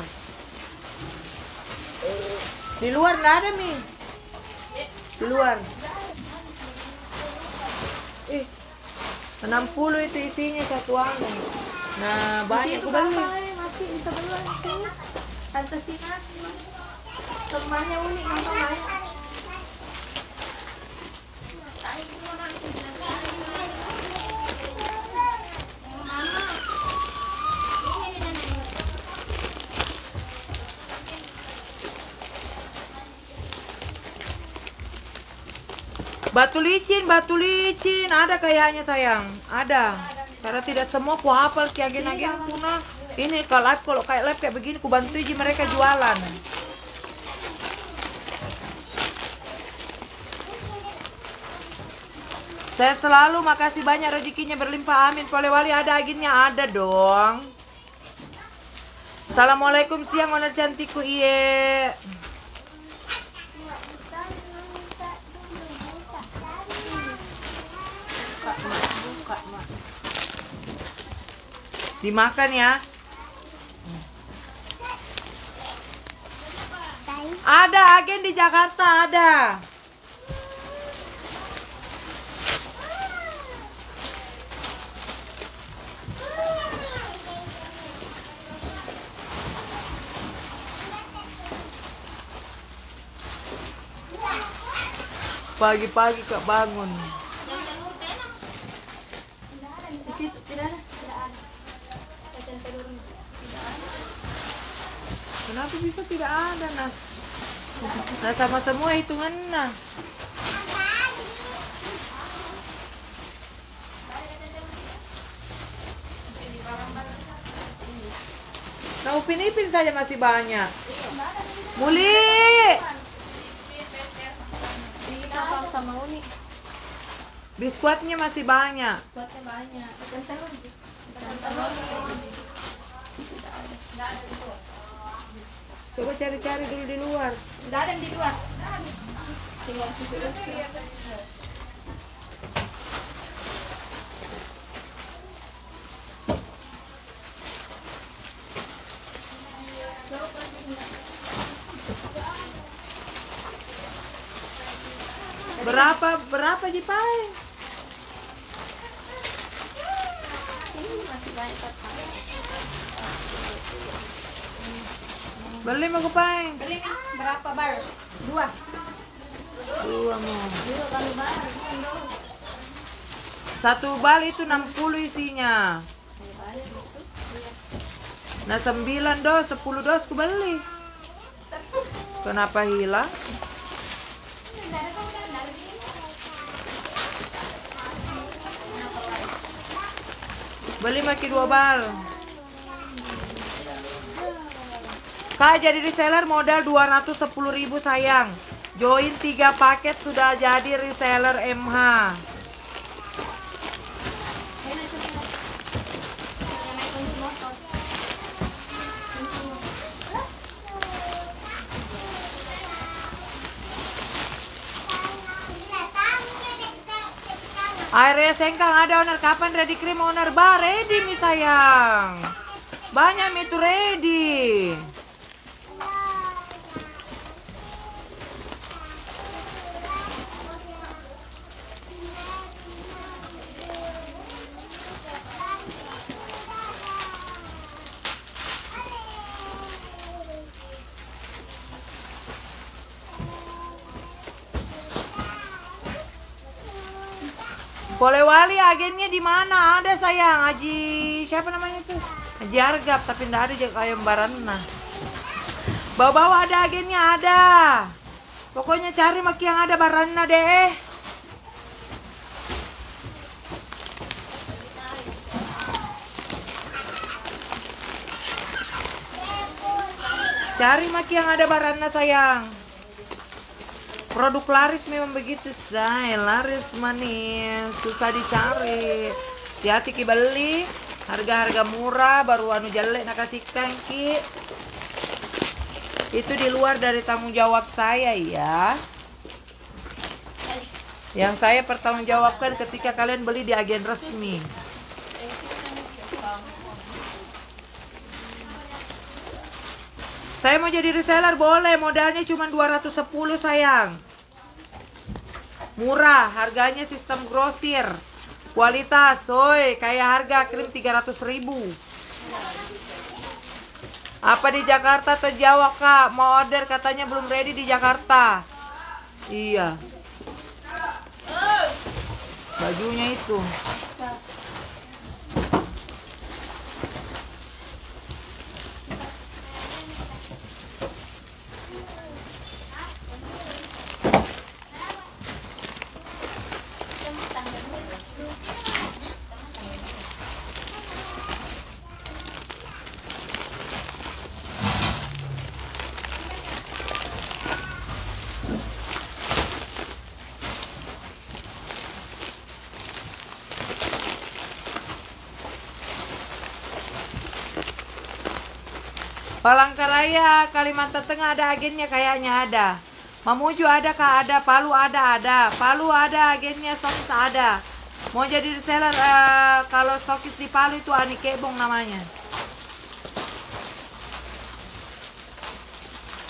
Di luar nggak ada mi. Di luar. Ih, 60 itu isinya satu anu. Nah, banyak
Itu
aku beli.
Masih. Tante Sina. Rumahnya unik banyak.
Batu licin, batu licin, ada kayaknya sayang, ada. Karena tidak semua ku hafal ki agen-agen kuna. Ini kalau live kalau kayak live kayak begini ku bantu mereka jualan. Saya selalu makasih banyak rezekinya berlimpah amin. Polewali ada agennya ada dong. Assalamualaikum siang owner cantikku iye. Dimakan ya. Ada agen di Jakarta ada. Pagi-pagi kak bangun.
Di situ tidak ada. Tidak ada. Kacang telur.
Kenapa bisa tidak ada nas? Nah sama semua hitungan nah. Nah upin-ipin saja masih banyak. Muli, biskuitnya masih banyak.
Buatnya banyak. Kacang telur. Kacang telur.
Coba cari-cari dulu di luar.
Tidak ada yang di luar. Tinggal susu dulu.
Berapa berapa Jipai?
Ini masih banyak
Beli mau Pai?
Beli nih, berapa bar? Dua.
Dua mau. Satu bal itu 60 isinya. Nah 9 dos, 10 dos ku beli. Kenapa hilang? Beli maki dua bal. Kak jadi reseller modal 210.000 ribu sayang. Join 3 paket sudah jadi reseller MH. Airnya sengkang ada owner kapan ready cream owner bar ready mi sayang. Banyak itu ready. Polewali agennya di mana? Ada sayang, Haji siapa namanya tuh? Haji Argap, tapi ndak ada ayam barana. Bawa-bawa ada agennya ada. Pokoknya cari maki yang ada barana deh. Cari maki yang ada barana sayang. Produk laris memang begitu say, laris manis, susah dicari. Hati-hati ki beli, harga-harga murah baru anu jelek nak kasihkan. Itu di luar dari tanggung jawab saya ya. Yang saya pertanggungjawabkan ketika kalian beli di agen resmi. Saya mau jadi reseller boleh, modalnya cuma 210 sayang. Murah, harganya sistem grosir. Kualitas, oi, kayak harga krim 300 ribu. Apa di Jakarta atau Jawa kak? Mau order katanya belum ready di Jakarta. Iya. Bajunya itu. Palangkaraya, Kalimantan Tengah ada agennya kayaknya ada. Mamuju ada kak ada, Palu ada ada, Palu ada agennya stokis ada. Mau jadi reseller eh, kalau stokis di Palu itu Ani Kebong namanya.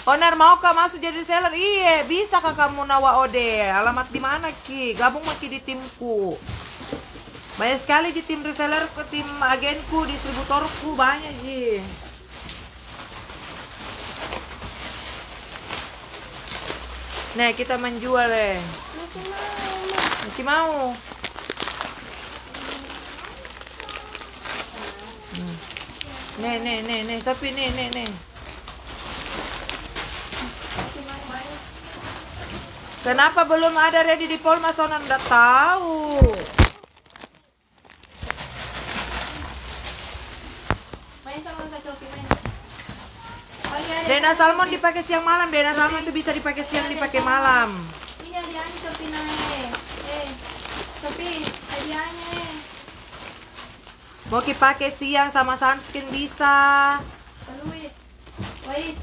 Owner mau kak masuk jadi reseller? Iya, bisa kak kamu nawa ode. Alamat di mana ki? Gabung maki di timku. Banyak sekali di tim reseller ke tim agenku, distributorku banyak sih. Nah, kita menjual eh. Masih mau. Hmm. Nih, nih, nih, nih, tapi nih, nih, nih. Kenapa belum ada ready di Polma Sono? Nggak tahu.
Main sama Kak Coki main.
Dena salmon dipakai siang malam. Dena salmon itu bisa dipakai siang, dipakai malam.
Ini hadiahnya Coki naik. Eh, Coki, hadiahnya.
Mau dipakai siang sama sunscreen bisa.
Peluit. Wait.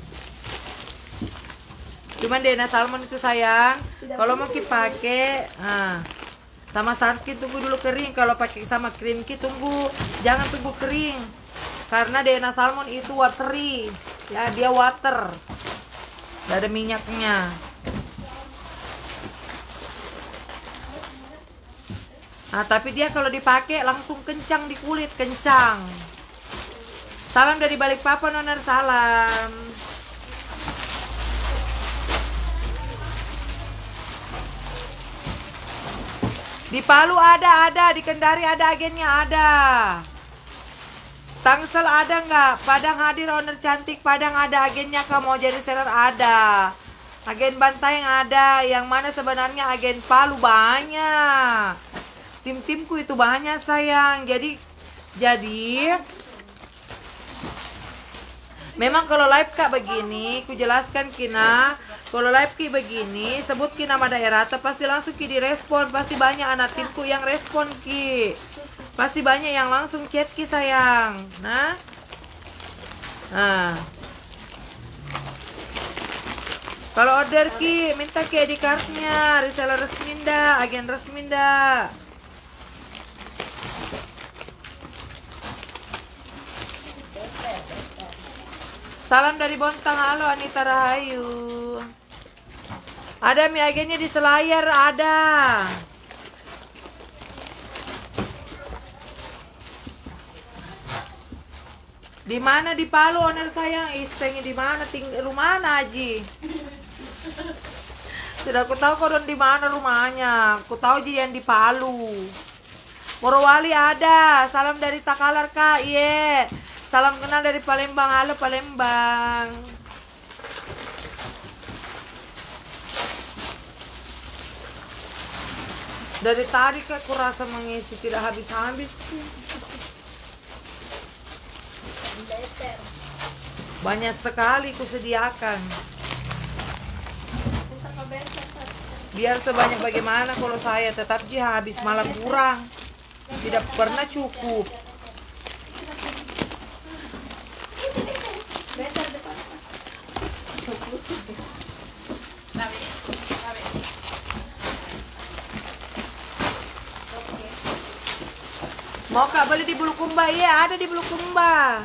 Cuman Dena salmon itu sayang. Kalau mau dipakai, ah, sama sunscreen tunggu dulu kering. Kalau pakai sama krim ki tunggu, jangan tunggu kering. Karena Dena salmon itu watery, ya dia water. Gak ada minyaknya. Nah, tapi dia kalau dipakai langsung kencang di kulit, kencang. Salam dari Balikpapan, Oner, salam. Di Palu ada, ada. Di Kendari ada agennya, ada. Tangsel ada nggak? Padang hadir owner cantik. Padang ada agennya kak mau jadi seller ada. Agen Bantaeng ada. Yang mana sebenarnya agen Palu banyak. Tim-timku itu banyak sayang. Jadi jadi Memang kalau live kak begini, ku jelaskan kina, kalau live ki begini, sebut ki nama daerah, pasti langsung ki direspon, pasti banyak anak timku yang respon ki, pasti banyak yang langsung chat ki sayang, nah, nah, kalau order ki, minta ki ID cardnya, reseller resmi ndak, agen resmi ndak. Salam dari Bontang, halo Anita Rahayu. Ada mie agennya di Selayar, ada. Di mana di Palu owner sayang? Isengnya di mana? Tinggal rumah mana Haji? Tidak aku tahu kau di mana rumahnya. Aku tahu jadi yang di Palu. Morowali ada. Salam dari Takalar kak. Iya. Salam kenal dari Palembang. Halo Palembang. Dari tadi kak aku rasa mengisi tidak habis-habis. Banyak sekali kusediakan. Biar sebanyak bagaimana kalau saya tetap dia habis malah kurang. Tidak pernah cukup. Mau kak beli di Bulukumba? Iya ada di Bulukumba.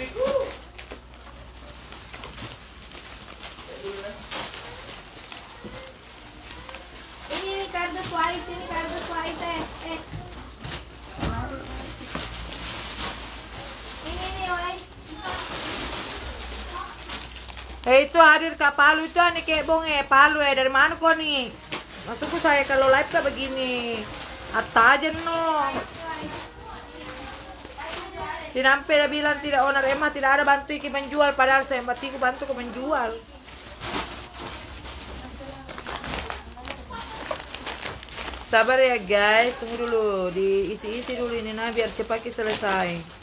Ini ini eh. eh. Ini white.
Eh itu hadir kak Palu itu aneh kayak bong eh Palu eh dari mana kau nih? Maksudku saya kalau live kak begini. Atta aja no. Tinampe dah bilang tidak owner emang tidak ada bantu iki menjual padahal saya batiku bantu ke menjual. Sabar ya guys, tunggu dulu diisi-isi dulu ini nah biar cepat selesai.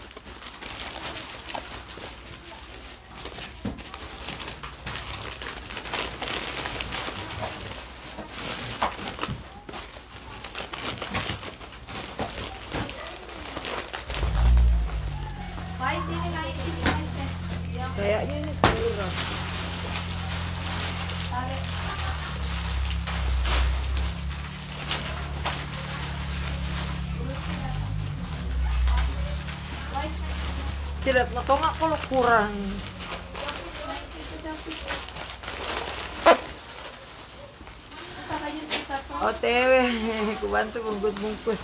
Bungkus-bungkus.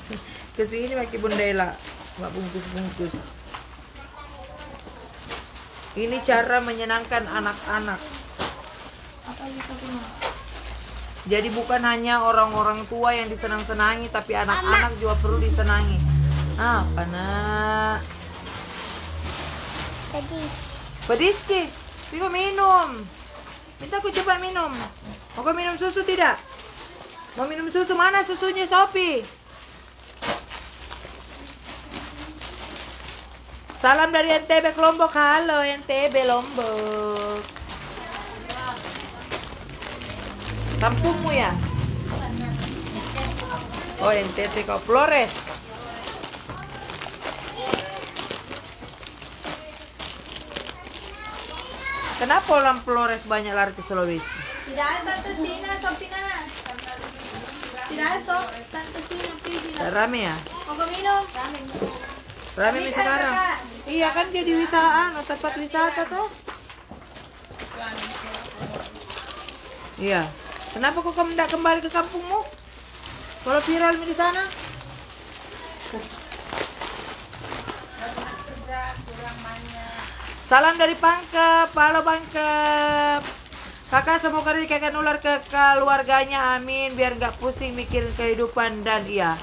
Ke sini pakai bundela, mbak bungkus-bungkus. Ini cara menyenangkan anak-anak. Jadi bukan hanya orang-orang tua yang disenang-senangi, tapi anak-anak juga perlu disenangi. Apa nak?
Pedis.
Pedis ki? Minum. Minta aku coba minum. Mau kau minum susu tidak? Mau minum susu mana susunya Sopi? Salam dari NTB ke Lombok. Halo NTB Lombok. Kampungmu ya? Oh NTT kau Flores. Kenapa orang Flores banyak lari ke Sulawesi?
Tidak ada Tina, Sopina. Tidak ada Tante Tina, Pina.
Rame ya?
Mau kau minum?
Rame nih
Bisa,
sekarang. Iya kan jadi wisata, tempat wisata tuh. Iya. Kenapa kok kamu tidak kembali ke kampungmu? Kalau viral di sana? Salam dari Pangkep, halo Pangkep. Kakak semoga rezeki nular ke keluarganya, amin. Biar nggak pusing mikirin kehidupan dan iya.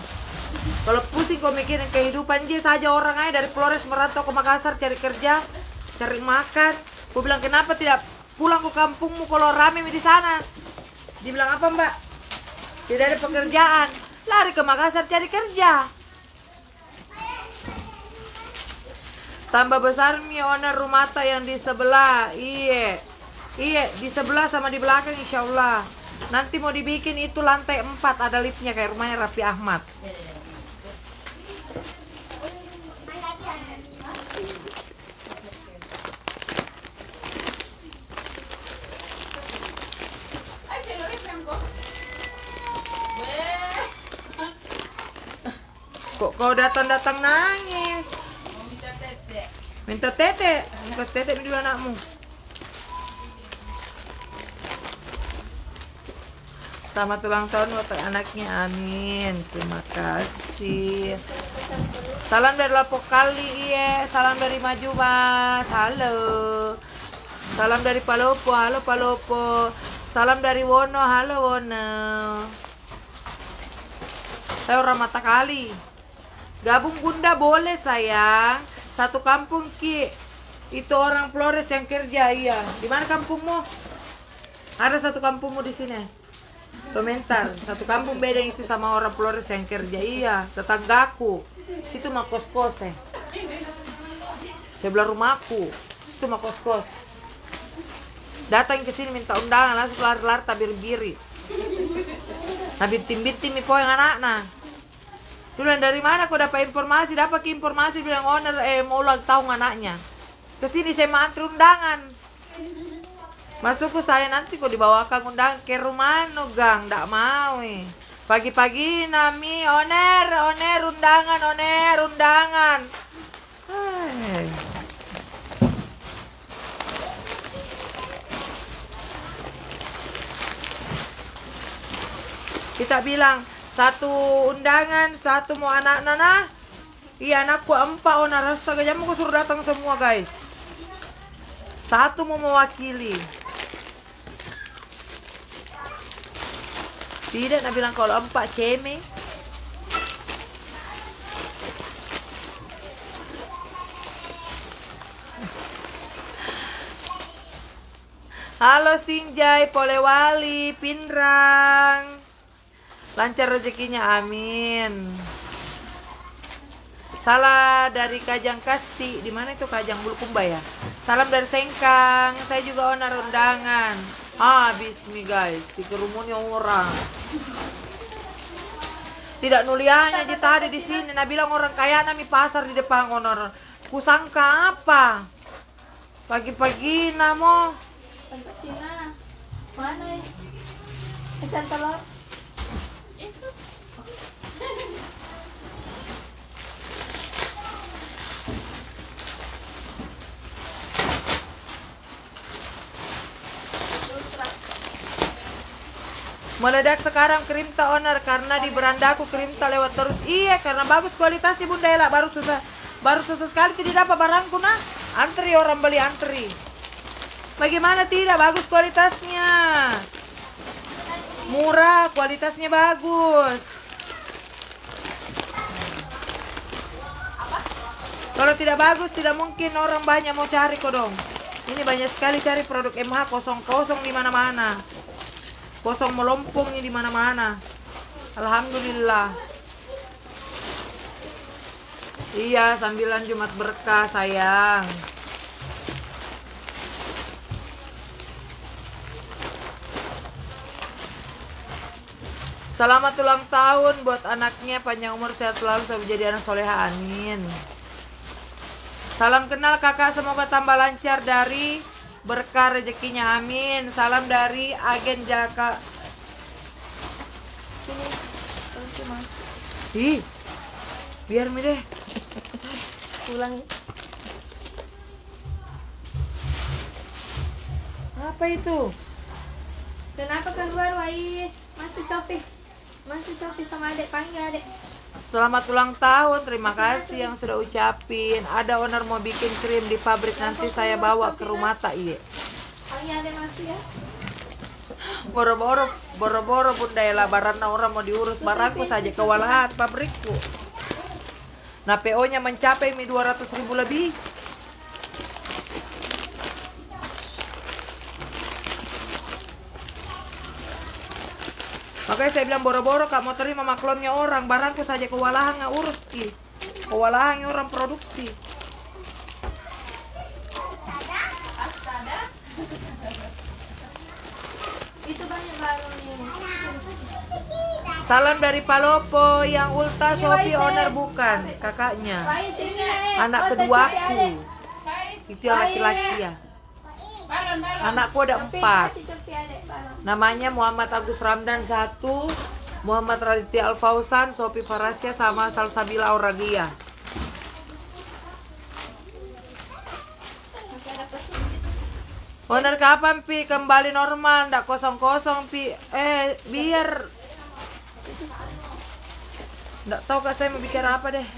Kalau pusing kau mikirin kehidupan, dia saja orang aja dari Flores merantau ke Makassar cari kerja, cari makan. Aku bilang kenapa tidak pulang ke kampungmu kalau rame di sana? Dia bilang apa mbak? Tidak ada pekerjaan, lari ke Makassar cari kerja. Tambah besar mi owner rumah tak yang di sebelah, iya, iya di sebelah sama di belakang insya Allah. Nanti mau dibikin itu lantai 4 ada liftnya kayak rumahnya Raffi Ahmad. Kok kau datang-datang nangis? Minta tete, minta tete dulu anakmu. Selamat ulang tahun buat anaknya, amin. Terima kasih. Salam dari Lombok Kali, iya. Salam dari Maju Mas, halo. Salam dari Palopo, halo Palopo. Salam dari Wono, halo Wono. Saya orang mata kali. Gabung bunda boleh sayang. Satu kampung ki. Itu orang Flores yang kerja iya. Di mana kampungmu? Ada satu kampungmu di sini. Komentar. Satu kampung beda itu sama orang Flores yang kerja iya. Tetanggaku. Situ mah kos-kos eh. Sebelah rumahku. Situ mah kos-kos. Datang ke sini minta undangan langsung lari-lari tabir biri. Tapi tim-tim mi poin anak-anak. Bilang dari mana kau dapat informasi? Dapat informasi bilang owner eh mau ulang tahun anaknya. Ke sini saya mau antri undangan. Masuk ke saya nanti kau dibawakan undangan ke rumah no gang, ndak mau eh. Pagi-pagi nami oner, oner undangan, oner undangan. Kita bilang satu undangan, satu mau anak nana. Iya anakku empat ona rasta jamu aku suruh datang semua guys. Satu mau mewakili. Tidak, nak bilang kalau empat ceme. Halo Sinjai, Polewali, Pinrang. Lancar rezekinya, amin. Salah dari Kajang Kasti. Di mana itu Kajang Bulukumba ya? Salam dari Sengkang. Saya juga owner undangan. Habis nih guys, dikerumuni orang. Tidak nulianya di tadi di sini. Nah bilang orang kaya nami pasar di depan honor. Kusangka apa? Pagi-pagi namo.
Mana telur.
Meledak sekarang krimta owner karena di berandaku krimta lewat terus. Iya, karena bagus kualitasnya Bunda Ella. Baru susah baru susah sekali tidak dapat barangku nah. Antri orang beli antri. Bagaimana tidak bagus kualitasnya? Murah, kualitasnya bagus. Kalau tidak bagus, tidak mungkin orang banyak mau cari kok dong. Ini banyak sekali cari produk MH kosong-kosong di mana-mana kosong melompong di mana-mana. Alhamdulillah. Iya, sambilan Jumat berkah sayang. Selamat ulang tahun buat anaknya panjang umur sehat selalu sampai jadi anak soleha amin. Salam kenal kakak semoga tambah lancar dari berkah rezekinya amin salam dari agen Jaka ih biar mi deh
Pulang.
apa itu
Kenapa keluar Wais? Masih topi. Masih topi sama adek panggil adek.
Selamat ulang tahun, terima kasih yang sudah ucapin. Ada owner mau bikin krim di pabrik nanti saya bawa ke rumah tak iya.
Ya.
Boro-boro, boro-boro bunda ya barang orang mau diurus barangku saja kewalahan pabrikku. Nah PO-nya mencapai mi 200 ribu lebih. Makanya saya bilang boro-boro kak mau terima maklumnya orang barangku saja kewalahan nggak urus ki. Kewalahan orang produksi. Salam dari Palopo yang ulta Shopee owner bukan kakaknya. Anak
Oh,
keduaku. Itu yang laki-laki ya. Anakku ada empat. Namanya Muhammad Agus Ramdan satu, Muhammad Raditya Al Fausan, Sofi Farasya sama Salsabila Auragia. Owner kapan pi kembali normal, ndak kosong-kosong pi. Eh biar ndak tahu kak saya mau bicara apa deh.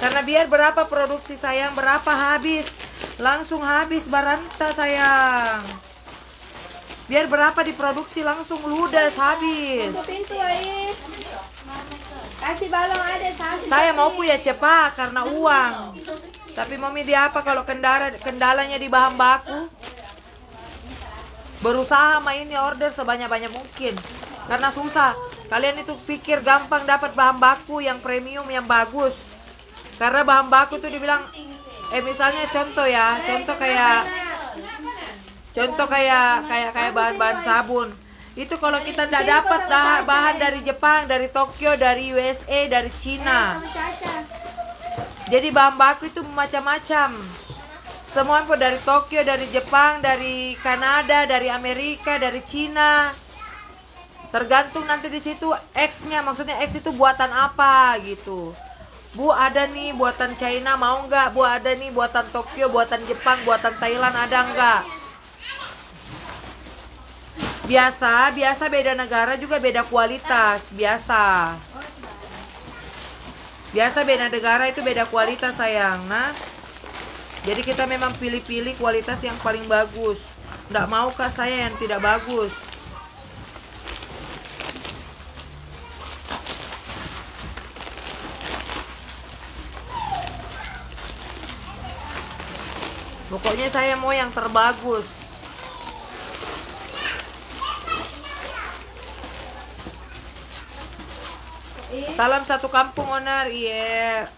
Karena biar berapa produksi sayang, berapa habis. Langsung habis baranta sayang. Biar berapa diproduksi langsung ludes habis.
Pintu. Kasih balon kasih.
Saya mau punya cepat karena uang. Tapi mami dia apa kalau kendala kendalanya di bahan baku? Berusaha mah ini order sebanyak-banyak mungkin. Karena susah. Kalian itu pikir gampang dapat bahan baku yang premium yang bagus. Karena bahan baku tuh dibilang eh misalnya contoh ya, contoh kayak contoh kayak kayak kayak bahan-bahan sabun. Itu kalau kita tidak dapat bahan dari Jepang, dari Tokyo, dari USA, dari Cina.
Caca.
Jadi bahan baku itu macam-macam. Semua pun dari Tokyo, dari Jepang, dari Kanada, dari Amerika, dari Cina. Tergantung nanti di situ X-nya, maksudnya X itu buatan apa gitu. Bu ada nih buatan China mau nggak? Bu ada nih buatan Tokyo, buatan Jepang, buatan Thailand ada nggak? Biasa, biasa beda negara juga beda kualitas, biasa. Biasa beda negara itu beda kualitas sayang. Nah, jadi kita memang pilih-pilih kualitas yang paling bagus. Nggak mau kak saya yang tidak bagus. Pokoknya saya mau yang terbagus. Salam satu kampung onar, iya.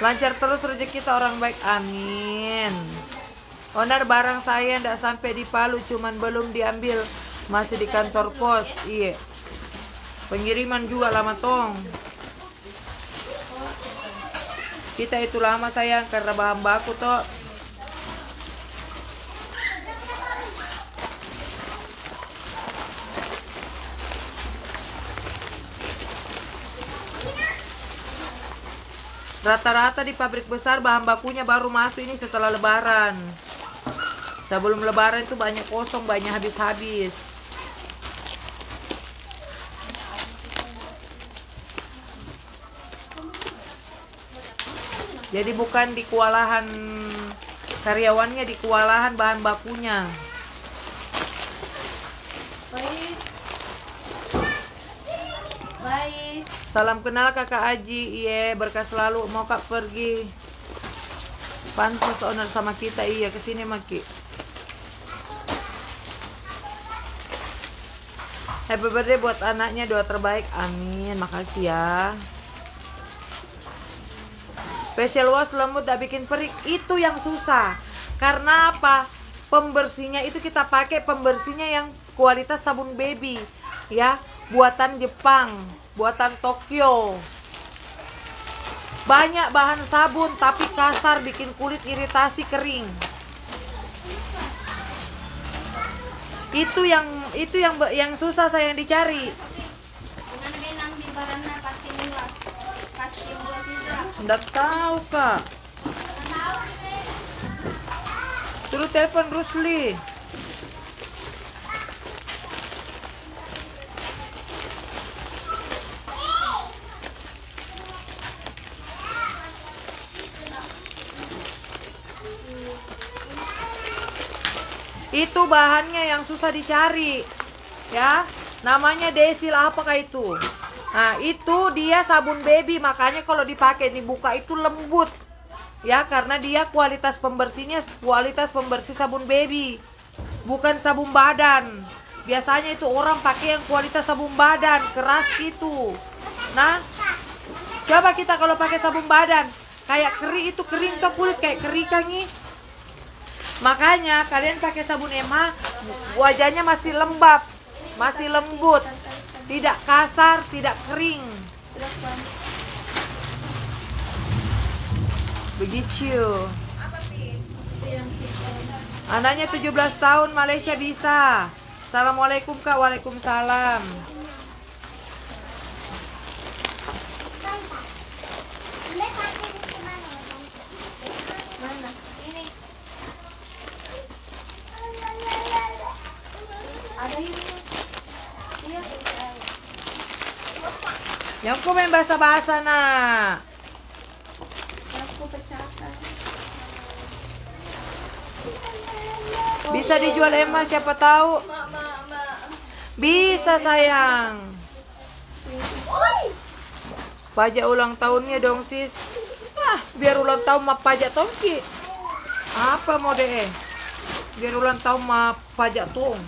Lancar terus rezeki kita orang baik, amin. Onar barang saya ndak sampai di Palu, cuman belum diambil, masih di kantor pos, iya. Pengiriman juga lama tong. Kita itu lama sayang karena bahan baku toh Rata-rata di pabrik besar bahan bakunya baru masuk ini setelah lebaran. Sebelum lebaran itu banyak kosong, banyak habis-habis. Jadi bukan di kewalahan karyawannya, di kewalahan bahan bakunya.
Baik. Baik.
Salam kenal kakak Aji, iya berkah selalu mau kak pergi pansus owner sama kita iya ke sini maki. Happy birthday buat anaknya doa terbaik amin makasih ya. Facial wash lembut tak bikin perih itu yang susah. Karena apa? Pembersihnya itu kita pakai pembersihnya yang kualitas sabun baby ya. Buatan Jepang buatan Tokyo. Banyak bahan sabun tapi kasar bikin kulit iritasi kering. Itu yang itu yang yang susah saya yang dicari Nggak tahu kak. Suruh telepon Rusli. Itu bahannya yang susah dicari. Ya, namanya desil apakah itu? Nah, itu dia sabun baby, makanya kalau dipakai dibuka itu lembut. Ya, karena dia kualitas pembersihnya kualitas pembersih sabun baby. Bukan sabun badan. Biasanya itu orang pakai yang kualitas sabun badan, keras gitu. Nah, coba kita kalau pakai sabun badan, kayak kering itu kering tuh kulit kayak kan nih. Makanya kalian pakai sabun emah wajahnya masih lembab, masih lembut, tidak kasar, tidak kering. Begitu. Anaknya 17 tahun Malaysia bisa. Assalamualaikum Kak, Waalaikumsalam.
Mana? Ini. Ada ini.
Yang ku main.
Aku pecahkan.
Bisa dijual emas siapa tahu? Bisa sayang. Pajak ulang tahunnya dong sis. Ah, biar ulang tahun mah pajak tongki. Apa mau deh? Biar ulang tahun mah pajak tong.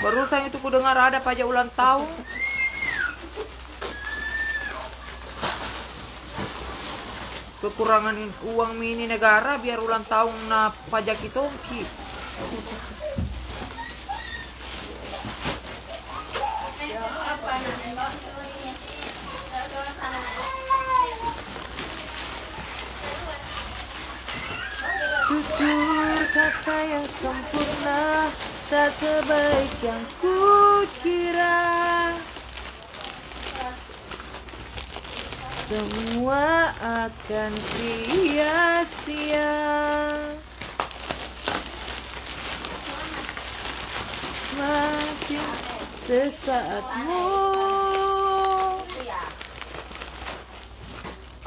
Barusan itu ku dengar ada pajak ulang tahun. Kekurangan uang mini negara biar ulang tahun na pajak itu ki. Tutur kata yang sempurna Tak sebaik yang kukira Semua akan sia-sia Masih sesaatmu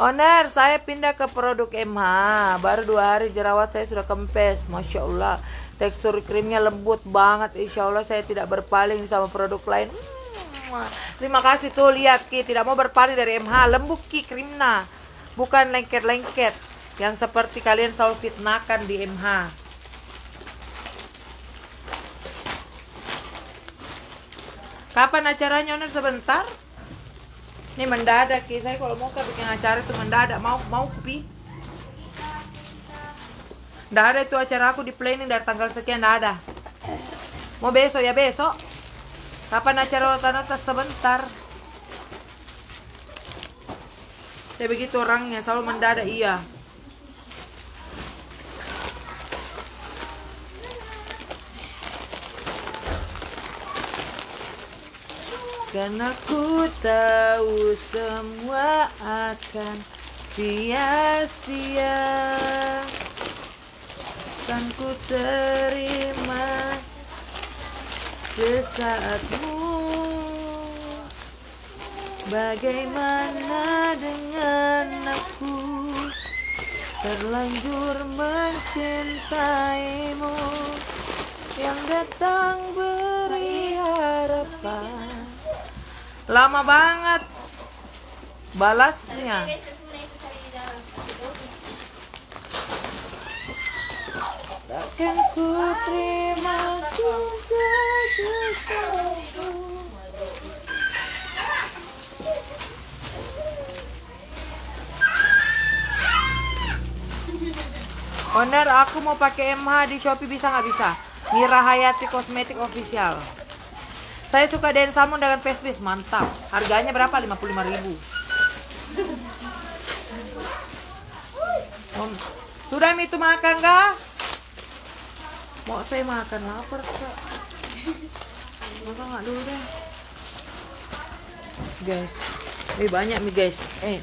Owner, saya pindah ke produk MH. Baru dua hari jerawat saya sudah kempes. Masya Allah. Tekstur krimnya lembut banget. Insya Allah saya tidak berpaling sama produk lain. Terima kasih tuh lihat Ki. Tidak mau berpaling dari MH. Lembut Ki krimnya. Bukan lengket-lengket. Yang seperti kalian selalu fitnahkan di MH. Kapan acaranya owner sebentar? Ini mendadak Ki. Saya kalau mau bikin acara itu mendadak. Mau mau pi. Nggak ada itu acara aku di planning dari tanggal sekian nggak ada. Mau besok ya besok. Kapan acara nota sebentar? Saya begitu orangnya selalu mendadak iya. Karena ku tahu semua akan sia-sia Kan ku terima sesaatmu. Bagaimana dengan aku Terlanjur mencintaimu. Yang datang beri harapan. Lama banget balasnya. Takkan ku terima juga sesuatu Owner, aku mau pakai MH di Shopee bisa nggak bisa? Mira Hayati Kosmetik Official. Saya suka Den Salmon dengan piece, mantap. Harganya berapa? 55.000. Om, Sudah itu makan nggak? Mau saya makan lapar kak. Makan nggak dulu deh. Guys, eh banyak nih guys. Eh,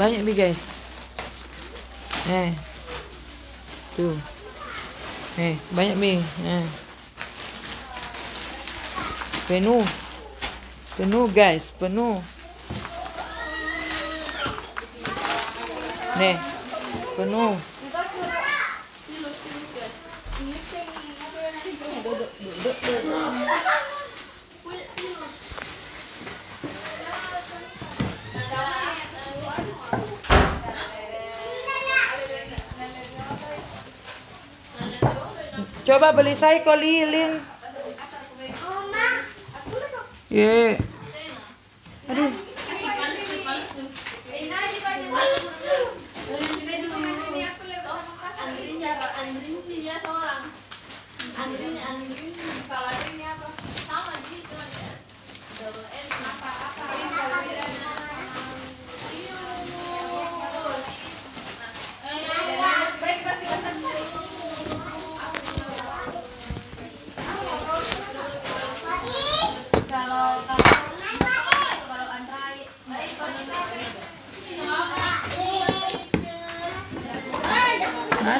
banyak nih guys. Eh, tuh. Eh, banyak mie. Eh. Penuh. Penuh guys, penuh. Nih, penuh. Coba beli saya kok lilin. Ye. Aduh.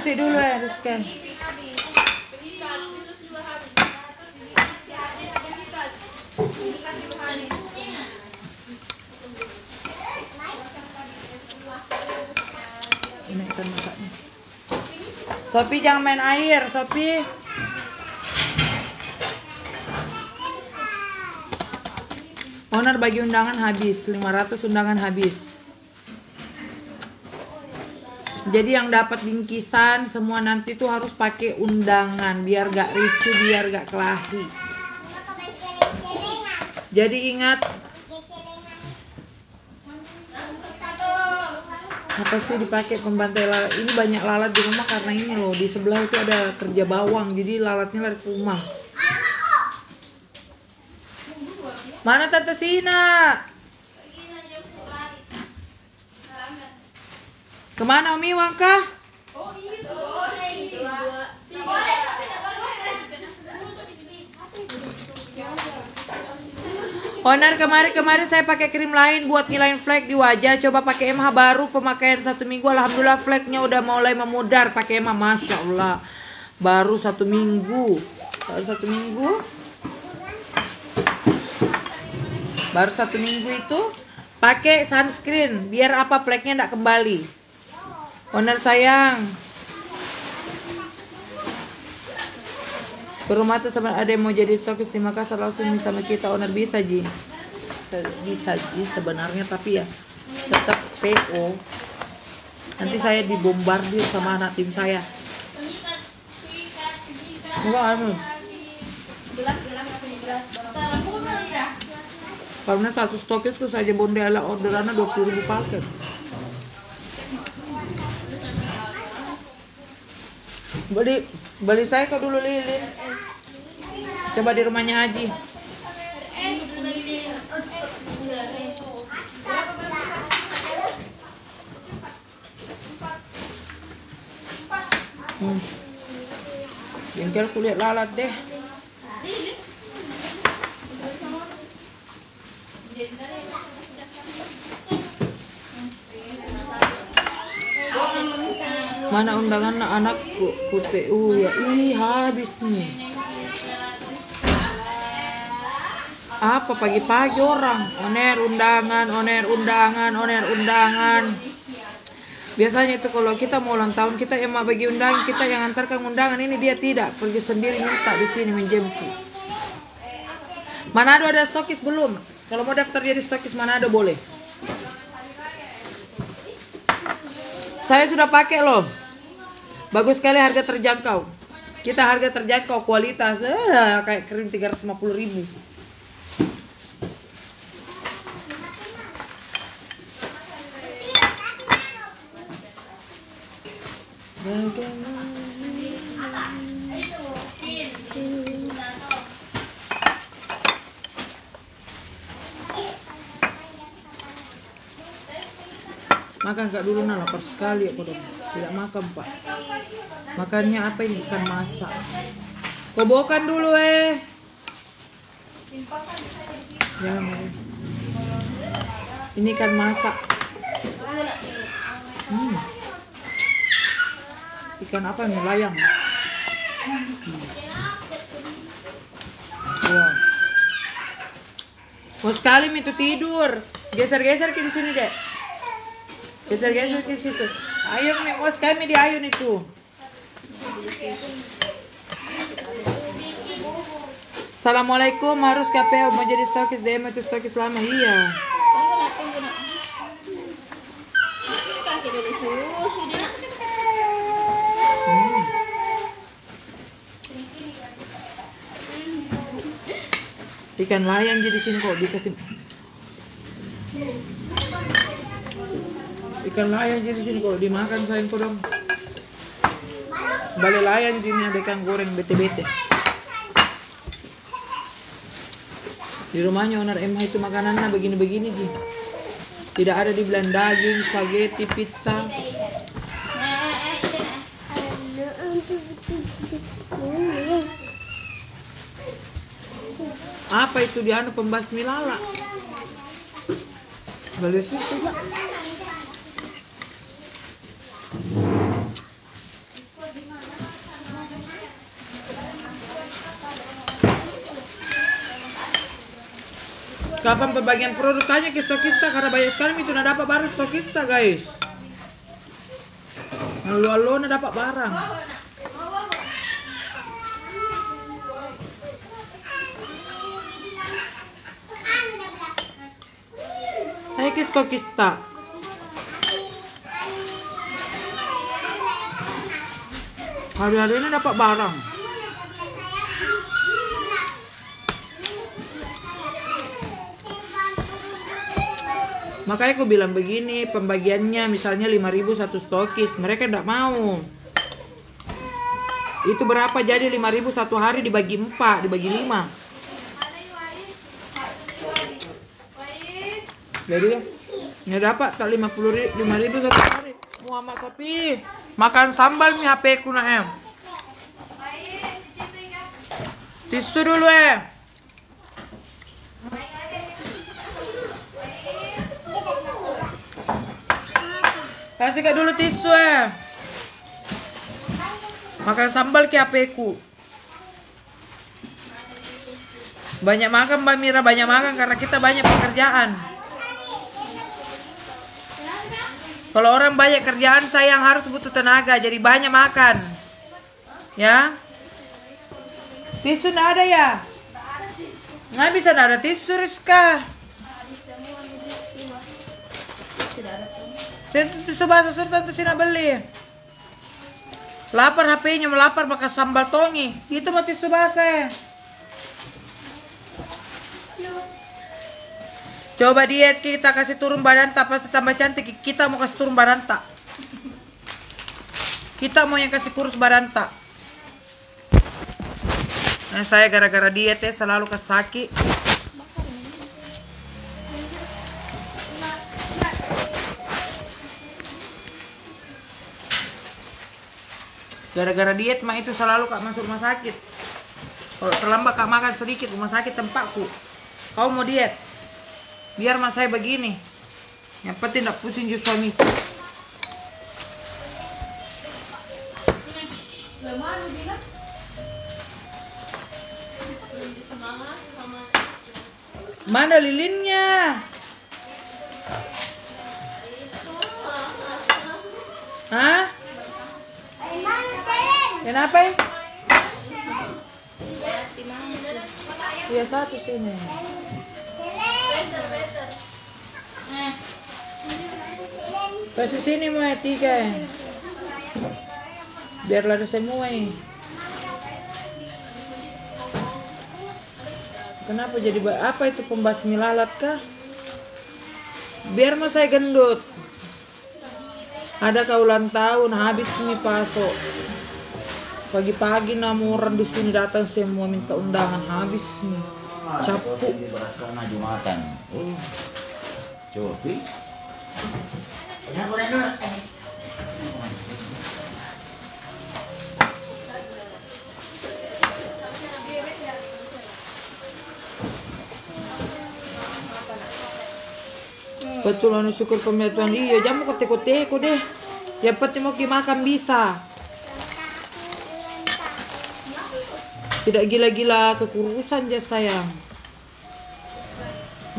Nasi dulu ya, masaknya. Sopi jangan main air, Sopi. Owner bagi undangan habis, 500 undangan habis. Jadi yang dapat bingkisan semua nanti tuh harus pakai undangan biar gak ricu, biar gak kelahi. Jadi ingat apa sih dipakai pembantai lalat? Ini banyak lalat di rumah karena ini loh di sebelah itu ada kerja bawang jadi lalatnya lari ke rumah. Mana tante Sina ke mana Om Iwang kah Owner kemarin-kemarin saya pakai krim lain buat ngilangin flek di wajah. Coba pakai MH baru pemakaian satu minggu. Alhamdulillah fleknya udah mulai memudar. Pakai MH, masya Allah. Baru satu minggu. Baru satu minggu. Baru satu minggu itu pakai sunscreen biar apa fleknya tidak kembali. Owner sayang. Ke rumah tuh sama ada yang mau jadi stokis di Makassar langsung sama kita. Owner bisa Ji. Bisa, bisa Ji sebenarnya tapi ya tetap PO nanti saya dibombardir sama anak tim saya. Enggak anu? Karena satu stokis tuh saja bondela orderannya 20 ribu paket beli beli saya kok dulu lilin coba di rumahnya Haji. Hmm. bengkel kulit lalat deh Mana undangan anakku putih uh ya ih habis nih. Apa pagi-pagi orang oner undangan, oner undangan, oner undangan. Biasanya itu kalau kita mau ulang tahun kita emang bagi undangan kita yang antarkan undangan ini dia tidak pergi sendiri minta di sini menjemput. Manado ada stokis belum? Kalau mau daftar jadi stokis Manado boleh. Saya sudah pakai loh. Bagus sekali harga terjangkau. Kita harga terjangkau kualitas eh, kayak krim 350 ribu. Makan kak dulu nah lapar sekali aku dong. Tidak makan pak. Makannya apa ini ikan masak. Kobokan dulu eh. Ya. Ini kan masak. Hmm. Ikan apa nih? Layang. Hmm. Wah. Mau sekali itu tidur. Geser-geser ke sini, Dek. Geser-geser ke situ. Ayo, Mi. Mau sekali Mi di ayun itu. Assalamualaikum, harus KPO mau jadi stokis DM itu stokis lama iya. Ikan layang jadi sini kok dikasih. Ikan layang jadi sini kok dimakan sayang kok dong. Balik layang sini ada ikan goreng bete-bete. Di rumahnya owner MH itu makanannya begini-begini Ji. Tidak ada dibilang daging, spaghetti, pizza. Apa itu di anu pembasmi lala? Balik situ Pak. Kapan pembagian produk tanya ke stokista karena banyak sekali itu nggak dapat barang stokista guys. Lalu-lalu nggak dapat barang. Ayo ke stokista. Hari-hari ini dapat barang. Makanya aku bilang begini, pembagiannya misalnya 5000 satu stokis, mereka tidak mau. Itu berapa jadi 5000 satu hari dibagi 4, dibagi 5. Jadi ya, nggak dapat tak 50 ribu, 5000 satu hari. Muhammad Sopi, makan sambal nih HP ku na em. Tisu dulu eh. Kasih kak dulu tisu eh. Makan sambal ke HP ku. Banyak makan Mbak Mira, banyak makan karena kita banyak pekerjaan. Kalau orang banyak kerjaan saya yang harus butuh tenaga, jadi banyak makan. Ya. Tisu ada ya? Nggak bisa ada tisu Rizka. Tisu basah suruh tentu sini beli. Lapar HP-nya melapar makan sambal tongi. Itu mah tisu basah. Coba diet kita kasih turun badan tak pasti tambah cantik. Kita mau kasih turun badan tak. Kita mau yang kasih kurus badan tak. Nah, saya gara-gara diet ya selalu kesaki. Gara-gara diet mah itu selalu kak masuk rumah sakit. Kalau terlambat kak makan sedikit rumah sakit tempatku. Kau mau diet? Biar mas saya begini. Yang penting tidak pusing just suami. Mana lilinnya? Hah? Kenapa ya? Iya satu sini. Kasih sini mau tiga. Biar ada semua. eh. Kenapa jadi apa itu pembasmi lalat kah? Biar mau saya gendut. Ada kau ulang tahun habis nih paso. Pagi-pagi namu orang di sini datang semua minta undangan habis nih.
Beras karena Jumatan. Oh. Coba.
Betul anu syukur pembantuan iya jamu kote-kote deh. Yang penting mau makan bisa. Tidak gila-gila kekurusan ya sayang.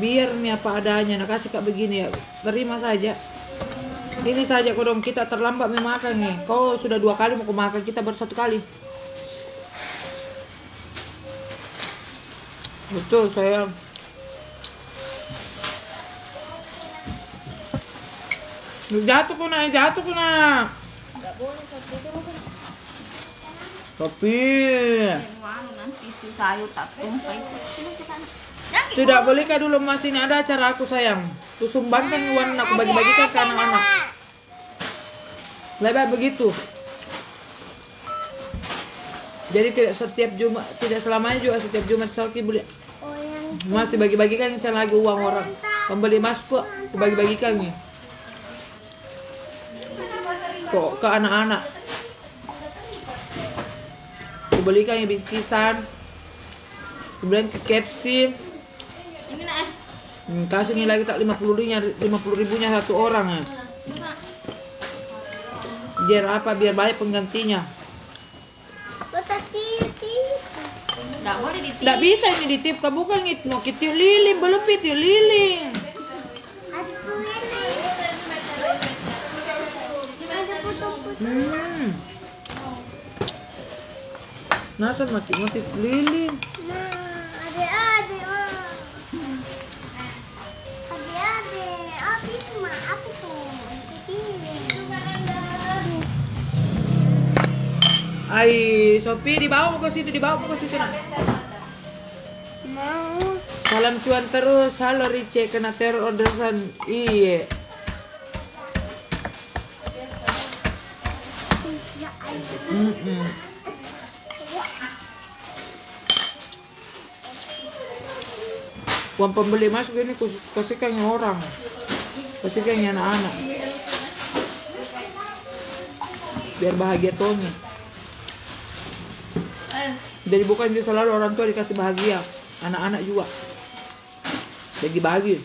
Biar nih apa adanya, nah kasih kak begini ya, terima saja. Ini saja kodong kita terlambat memakan nih. Kau sudah dua kali mau makan, kita baru satu kali. Betul sayang. Jatuh kena, jatuh kena. Tapi
nanti si sayur tak tumpah.
tidak boleh kah dulu masih ini ada acara aku sayang. Ku sumbangkan uang aku bagi-bagikan ke anak-anak. Lebih begitu. Jadi tidak setiap Jumat, tidak selamanya juga setiap Jumat Soki beli
Oh
masih bagi-bagikan lagi uang orang pembeli masuk kok aku bagi-bagikan nih kok ke anak-anak. Belikan yang bingkisan. Belikan ke KFC
eh.
Hmm, kasih nilai kita 50 ribunya 50 ribunya satu orang ya. biar apa? Biar banyak penggantinya. Tidak bisa ini ditip. Bukan itu mau kita liling belum itu liling
Aduh ini Ada putus
Hmm. Nasa mati-mati lilin.
Adik-adik. Adik-adik Apa itu mah apa tuh
Ai, Sopi dibawa mau ke situ, dibawa mau ke situ nak.
Mau
Salam cuan terus, halo Rice kena teror orderan. Iya. Mm-mm. Uang pembeli masuk ini kasihkan yang orang, kasihkan yang anak-anak. Biar bahagia Tony. Jadi bukan juga selalu orang tua dikasih bahagia, anak-anak juga. Bagi bagi.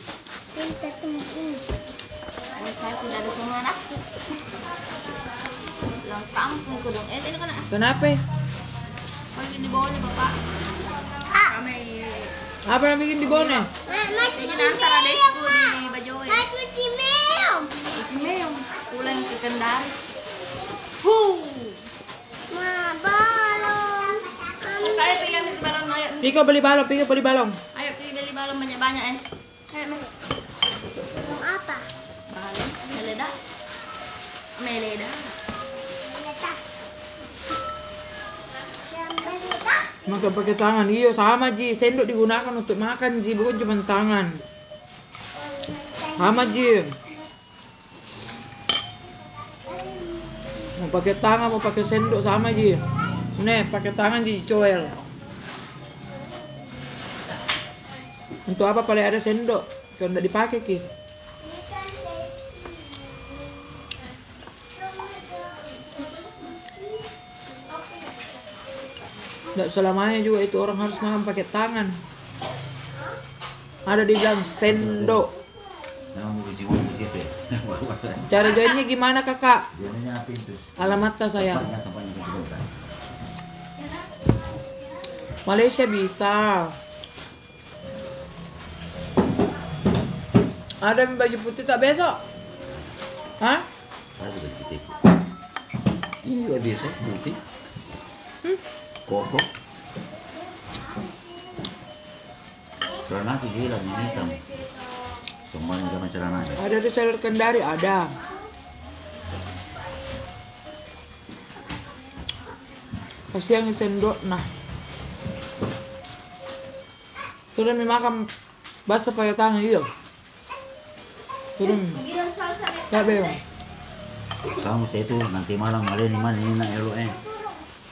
Kenapa?
Kalau di bawahnya bapak. Kami.
Apa yang bikin di Bone?
Ini antara adekku di Bajoy.
cuci meong
Meong. Pulang ke Kendari. Huh.
Ma balon
pergi ambil ke balon ayo.
Piko beli balong, Piko beli balong.
Ayo pergi beli balon banyak-banyak eh. Ayo, Mel.
Mau apa?
Balon meleda. Meleda.
Makan pakai tangan, iya sama Ji. Sendok digunakan untuk makan Ji, bukan cuma tangan. Sama Ji. Mau pakai tangan, mau pakai sendok sama Ji. Nih, pakai tangan Ji, coel. Untuk apa paling ada sendok? Kalau nggak dipakai ki. Nggak selamanya juga itu orang harus makan pakai tangan. Ada dibilang sendok.
Di situ ya.
Cara joinnya gimana kakak?
Biasanya apa itu?
Alamat tas saya. Malaysia bisa. Ada yang baju putih tak besok? Hah?
Juga cuci itu. Iya biasa putih. Koko. Celana tuh bilang yang hitam. Semuanya sama celananya.
Ada di seller Kendari ada. Pasti yang sendok nah. Sudah makan bakso pakai tangan iya. Sudah. Ya beo.
Kamu saya itu nanti malam malam ini mana ini nak elo eh.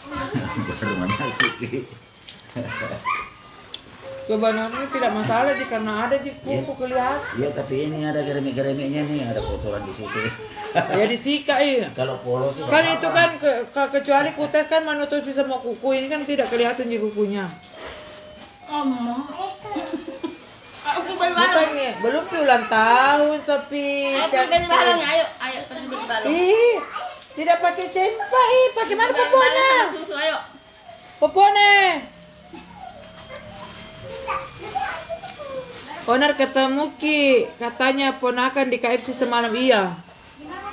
Baru sih?
Sebenarnya tidak masalah sih karena ada di kuku kelihatan.
Iya tapi ini ada geremik-geremiknya nih, ada kotoran di situ.
Ya disika iya.
Kalau polos sih
Kan
nggak
itu kan ke, ke- kecuali kutes kan menutupi semua kuku ini kan tidak kelihatan di kukunya.
Balik
Bukan ya. belum ulang tahun Sopi.
Ayo pergi balon ya, ayo. Ayo pergi balon.
Ih, tidak pakai sempa, ih, pakai mana popona?
susu, ayo.
Popone. Onar ketemu Ki, katanya ponakan di KFC semalam iya.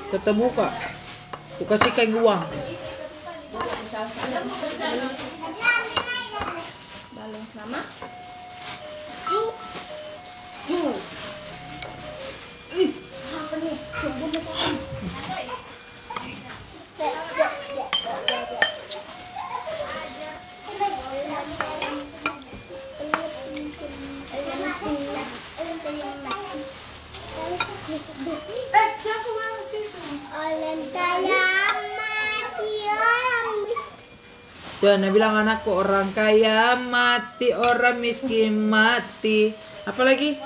Ketemu kak. Ku kasihkan uang.
Balon sama. Ju. Ju. Ih, apa nih? Coba
Orang kaya mati orang
Jangan bilang anakku orang kaya mati, orang miskin mati. Apalagi?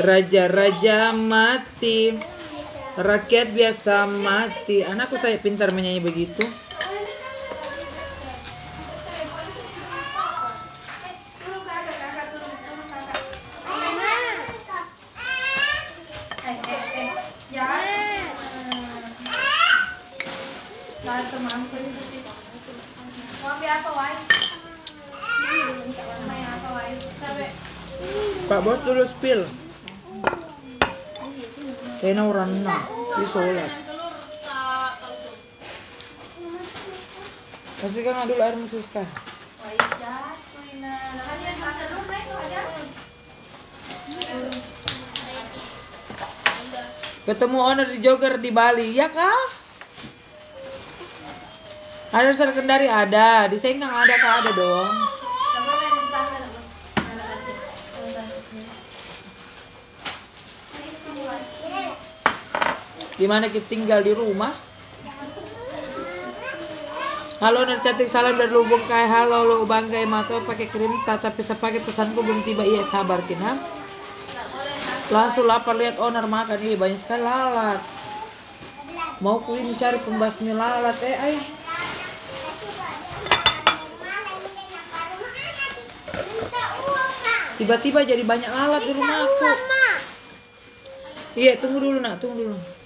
Raja-raja mati. Rakyat biasa mati. Anakku saya pintar menyanyi begitu. Pak Bos dulu spill. Di sholat. Kasih kan dulu air musus kah? Ketemu owner di Jogger di Bali, ya kah? Ada Kendari ada, di Sengkang ada kah ada dong. Gimana kita tinggal? Di rumah? Halo dan cantik. Salam dari Lubung kai halo lo banggai mato pakai krim tapi saya pakai pesanku belum tiba. Iya sabar kina langsung lapar. Lihat owner makan. Iya banyak sekali lalat. Mau ku ini cari pembasmi lalat. Eh ay. Tiba-tiba jadi banyak lalat di rumahku iya tunggu dulu nak. Tunggu dulu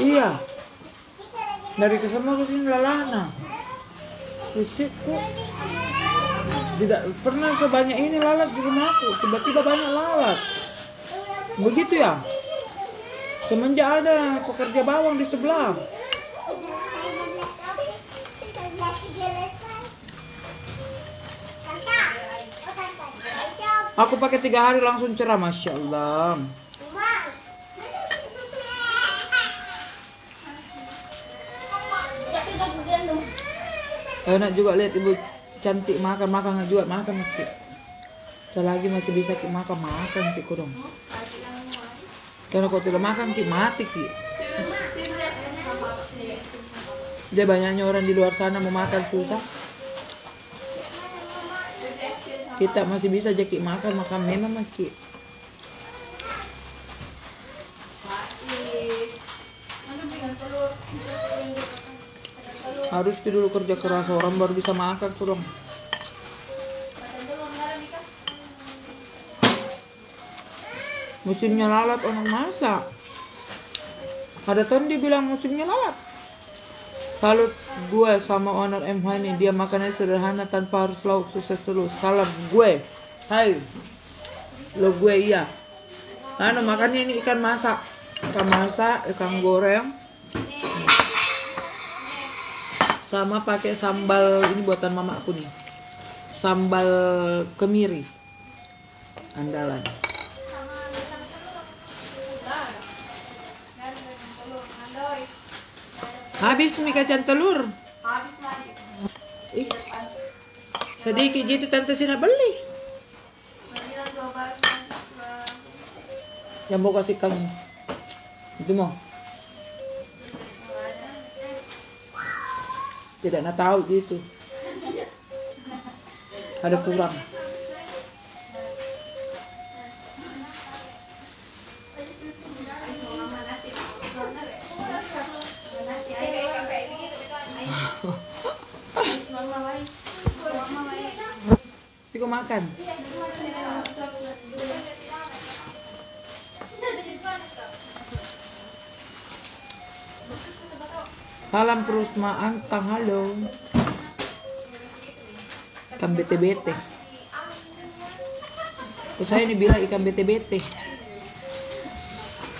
Iya. Dari ke sana ke sini lalana. Fisikku tidak pernah sebanyak ini lalat di rumahku. Tiba-tiba banyak lalat. Begitu ya? Semenjak ada pekerja bawang di sebelah. Aku pakai tiga hari langsung cerah, masya Allah. Enak juga lihat ibu cantik makan makan juga makan masih. Selagi masih bisa ki makan makan ki kurang. Karena kau tidak makan ki mati ki. Dia banyaknya orang di luar sana mau makan susah. Kita masih bisa jadi makan makan memang masih. Harus dulu kerja keras orang baru bisa makan kurang. Musimnya lalat orang masak. Ada tahun dia bilang musimnya lalat. Salut gue sama owner MH ini dia makannya sederhana tanpa harus lauk sukses terus. Salam gue. Hai. Lo gue iya. Anu makannya ini ikan masak. Ikan masak, ikan goreng. Sama pakai sambal ini buatan mama aku nih. Sambal kemiri. Andalan. Habis mie kacang telur. Ih. Sedikit gitu tante Sina beli. Yang mau kasih kami. Itu mau. Tidak nak tahu gitu. Ada kurang. Piko makan. Salam perusahaan tang halo. Ikan bete-bete. Terus saya ini bilang ikan bete-bete.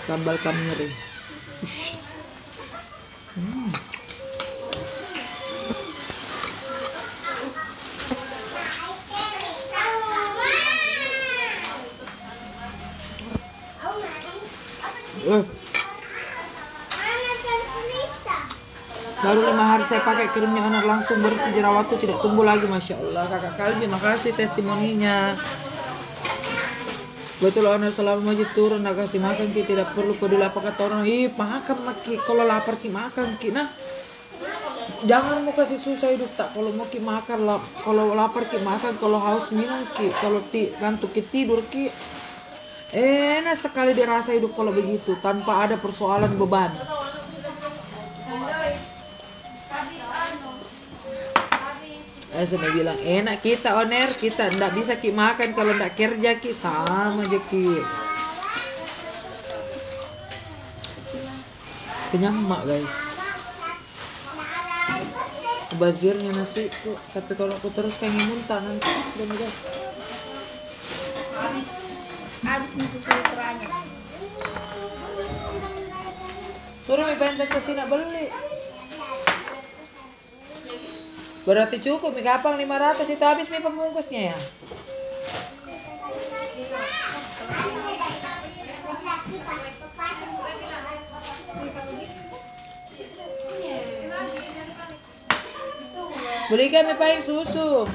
Sambal kamiri. Ush. Eh, Baru lima hari saya pakai krimnya anak langsung bersih jerawatku tidak tumbuh lagi Masya Allah. Kakak Kalbi makasih testimoninya. Betul anak selama maju turun nak kasih makan ki tidak perlu peduli apa kata orang. Ih makan maki kalau lapar ki makan ki nah. Jangan mau kasih susah hidup tak. Kalau mau ki makan lah. Kalau lapar ki makan. Kalau haus minum ki. Kalau ti ngantuk ki tidur ki. Enak sekali dirasa hidup kalau begitu tanpa ada persoalan beban Eh, saya bilang enak kita oner kita ndak bisa ki makan kalau ndak kerja ki sama aja ki. Kenyang mak guys. Bazirnya nasi kok, tapi kalau aku terus kayak muntah nanti dan guys.
Habis nih susu literannya.
Suruh mi benten ke sini beli. Berarti cukup mi kapang 500 itu habis mi pembungkusnya ya. Belikan mi paling susu.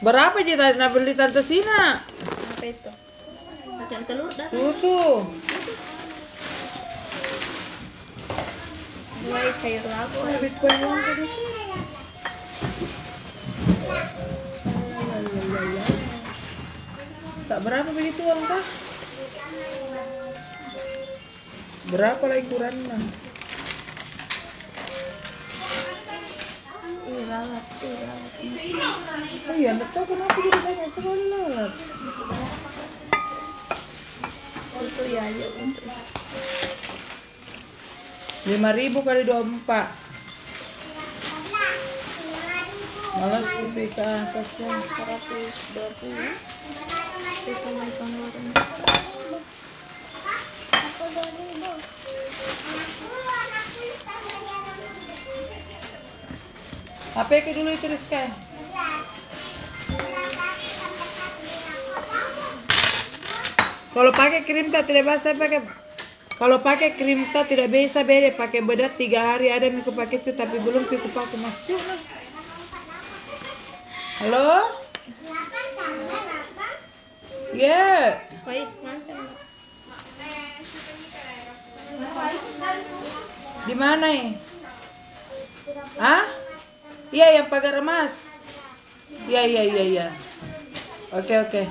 Berapa sih tadi nak beli tante Sina?
Apa itu? Kacang telur dah.
Susu.
Mulai sayur labu.
Tak berapa begitu uang kah? Berapa lagi ukurannya?
Ih, lalat, ih, lalat.
Oh iya, nggak tahu kenapa jadi banyak sekali lalat.
Untuk ya aja untuk.
Lima ribu kali dua empat. Malas lebih ke atasnya.
120. Itu.
Apa ke dulu itu Rizka? Kalau pakai krim tak tidak bisa pakai kalau pakai krim tak tidak bisa beda pakai bedak tiga hari ada miku pakai itu tapi belum piku pakai masuk. Halo? Ya.
Semangka.
Di mana ya? Hah? Iya yang pagar emas. Iya iya iya iya. Oke oke.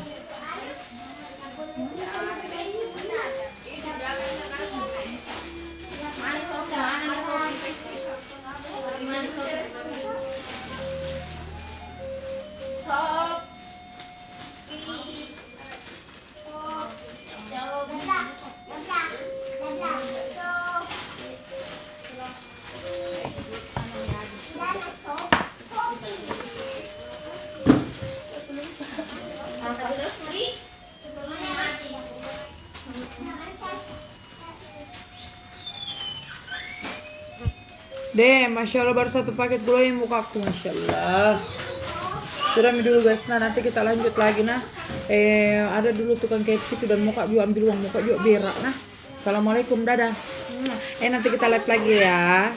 Deh, masya Allah baru satu paket gula yang mukaku, masya Allah. Sudah dulu guys, nah nanti kita lanjut lagi nah. Eh ada dulu tukang KFC itu dan muka juga ambil uang muka juga berak nah. Assalamualaikum, dadah. Eh nanti kita live lagi ya.